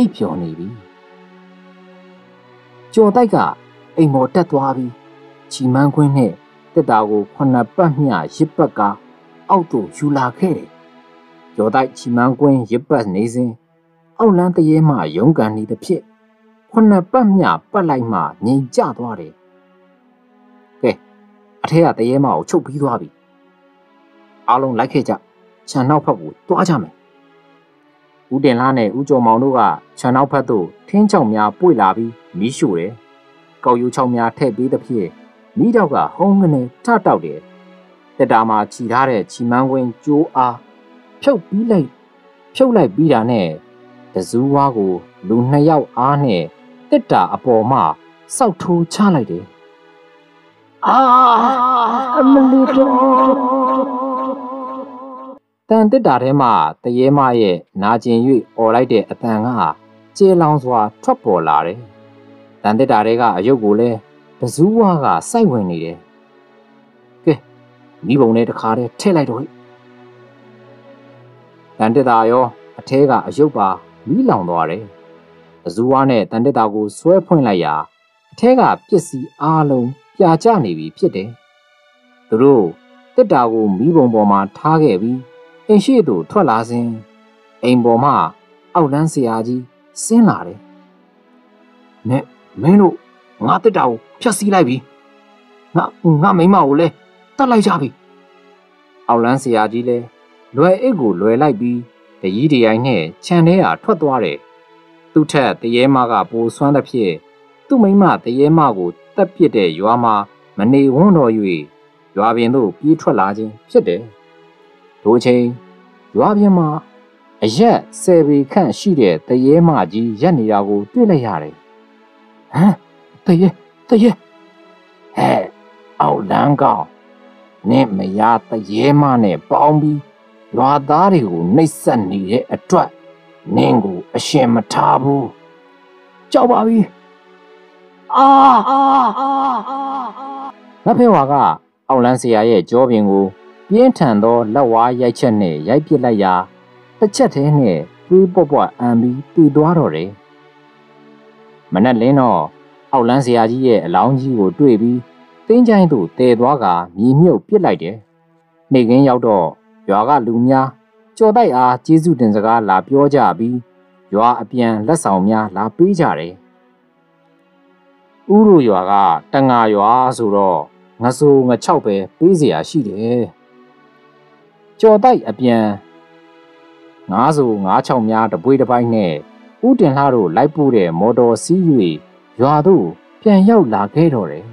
အိပ်ပျော်နေပြီကျော်တိုက်ကအိမ်မော်တက်သွားပြီးချီမန်းခွင်းနဲ့တက်တာကိုခုနှစ်ပတ်မျှရစ်ပတ်ကအောက်သို့ယူလာခဲ့တယ်ကျော်တိုက်ချီမန်းခွင်းရစ်ပတ်နေစဉ်အောက်လန်းတရေမှရုန်းကန်နေသဖြင့်ခုနှစ်ပတ်မျှပတ်လိုက်မှငြိမ်ကျသွားတယ်ကဲအထက်ကတရေမကိုချုပ်ပြီးသွားပြီအားလုံးလိုက်ခဲ့ကြခြံနောက်ဖက်ကိုတွားကြမယ် ဦးတင်လားနဲ့ဦးကျော်မောင်တို့ကခြံနောက်ဖက်သို့ထင်းချောင်များပွေလာပြီးမီးရှို့တယ်ကောက်ယူချောင်များထည့်ပေးသဖြင့်မိတော့ကဟုံးကနေထတောက်တယ်တက်တာမှာခြီထားတဲ့ခြီမန်းကွင်းကျိုးအားဖြုတ်ပြီးလိုက်ဖြုတ်လိုက်ပြီးတာနဲ့တဇူးဝါးကိုလူနှစ်ယောက်အားနဲ့တက်တာအပေါ်မှစောက်ထိုးချလိုက်တယ်အာအမလီတော့ တန်တစ်တာထဲမှာတရေမရဲ့နာကျင်၍អော်လိုက်တဲ့အတန်ကကျေလောင်စွာထွက်ပေါ်လာတယ်။တန်တစ်တာထဲကအယုတ်ကိုလည်းတစူးဝါကစိုက်ဝင်နေတယ်။ကဲမိဘုံနဲ့တခါတည်းထည့်လိုက်တော့ဟိ။တန်တစ်တာရောအထဲကအယုတ်ပါမီးလောင်သွားတယ်။တစူးဝါနဲ့တန်တစ်တာကိုဆွဲဖွင့်လိုက်ရာအထဲကပစ္စည်းအားလုံးပြာကျနေပြီဖြစ်တယ်။သူတို့တစ်တာကိုမိဘုံပေါ်မှာထားခဲ့ပြီး အိမ်ရှိသို့ထွက်လာစဉ်အိမ်ပေါ်မှအောက်လန်းဆရာကြီးဆင်းလာတယ်။နဲ့မင်းတို့ငါတက်တာကိုဖျက်ဆီးလိုက်ပြီ။ငါငါမိမကိုလည်းတတ်လိုက်ကြပြီ။အောက်လန်းဆရာကြီးလည်းလွယ်အိတ်ကိုလွယ်လိုက်ပြီးတကြီးတရိုင်နဲ့ခြံထဲကထွက်သွားတယ်။သူ့ထက်တရေမကပိုဆွမ်းသဖြင့်သူ့မိမတရေမကိုတက်ပစ်တဲ့ရွာမှာမနေဝန်းတော်၍ရွာပြင်သို့ပြေးထွက်လာခြင်းဖြစ်တယ်။ ထိုအချိန်ရွာပြင်မှာအရက်ဆယ်ပေခန့်ရှိတဲ့တရေမကြီးရက်နေတာကိုတွေ့လိုက်ရတယ်။ဟမ်တရေတရေဟဲ့အောက်လန်းကောင်နင့်မယားတရေမနဲ့ပေါင်းပြီးရွာသားတွေကိုနှိပ်စက်နေတဲ့အတွက်နင့်ကိုအရှင်မထားဘူး။ကြောက်ပါပြီ။အာအာအာငါဖေဝါကအောက်လန်းဆရာရဲ့ကြောပြင်ကို ပြင်းထန်သောလက်ဝါးရိုက်ချက်နဲ့ရိုက်ပစ်လိုက်ရာတစ်ချက်သေးနဲ့သွေးပွက်ပွက်အံပြီးတည်သွားတော့တယ်။မနက်လင်းတော့အောက်လန်းဆရာကြီးရဲ့အလောင်းကြီးကိုတွေ့ပြီးတင်းချိုင်းသို့တည်သွားကမြေမြုပ်ပစ်လိုက်တယ်။နေကင်းရောက်တော့ရွာကလူများကြော်တိုက်အားကျေးဇူးတင်စကားလာပြောကြပြီးရွာအပြန်လက်ဆောင်များလာပေးကြတယ်။ဥရုရွာကတငါရွာဆိုတော့ငဆိုးငချောက်ပဲပေးเสียရှိတယ်။ ကြော်တိုက်အပြန်ငါးစုငါးချောင်များတပွေးတစ်ပိုင်းနဲ့ဥတင်လှတို့လိုက်ပို့တဲ့မော်တော်စီး၍ရွာသို့ပြန်ရောက်လာခဲ့တော့တယ်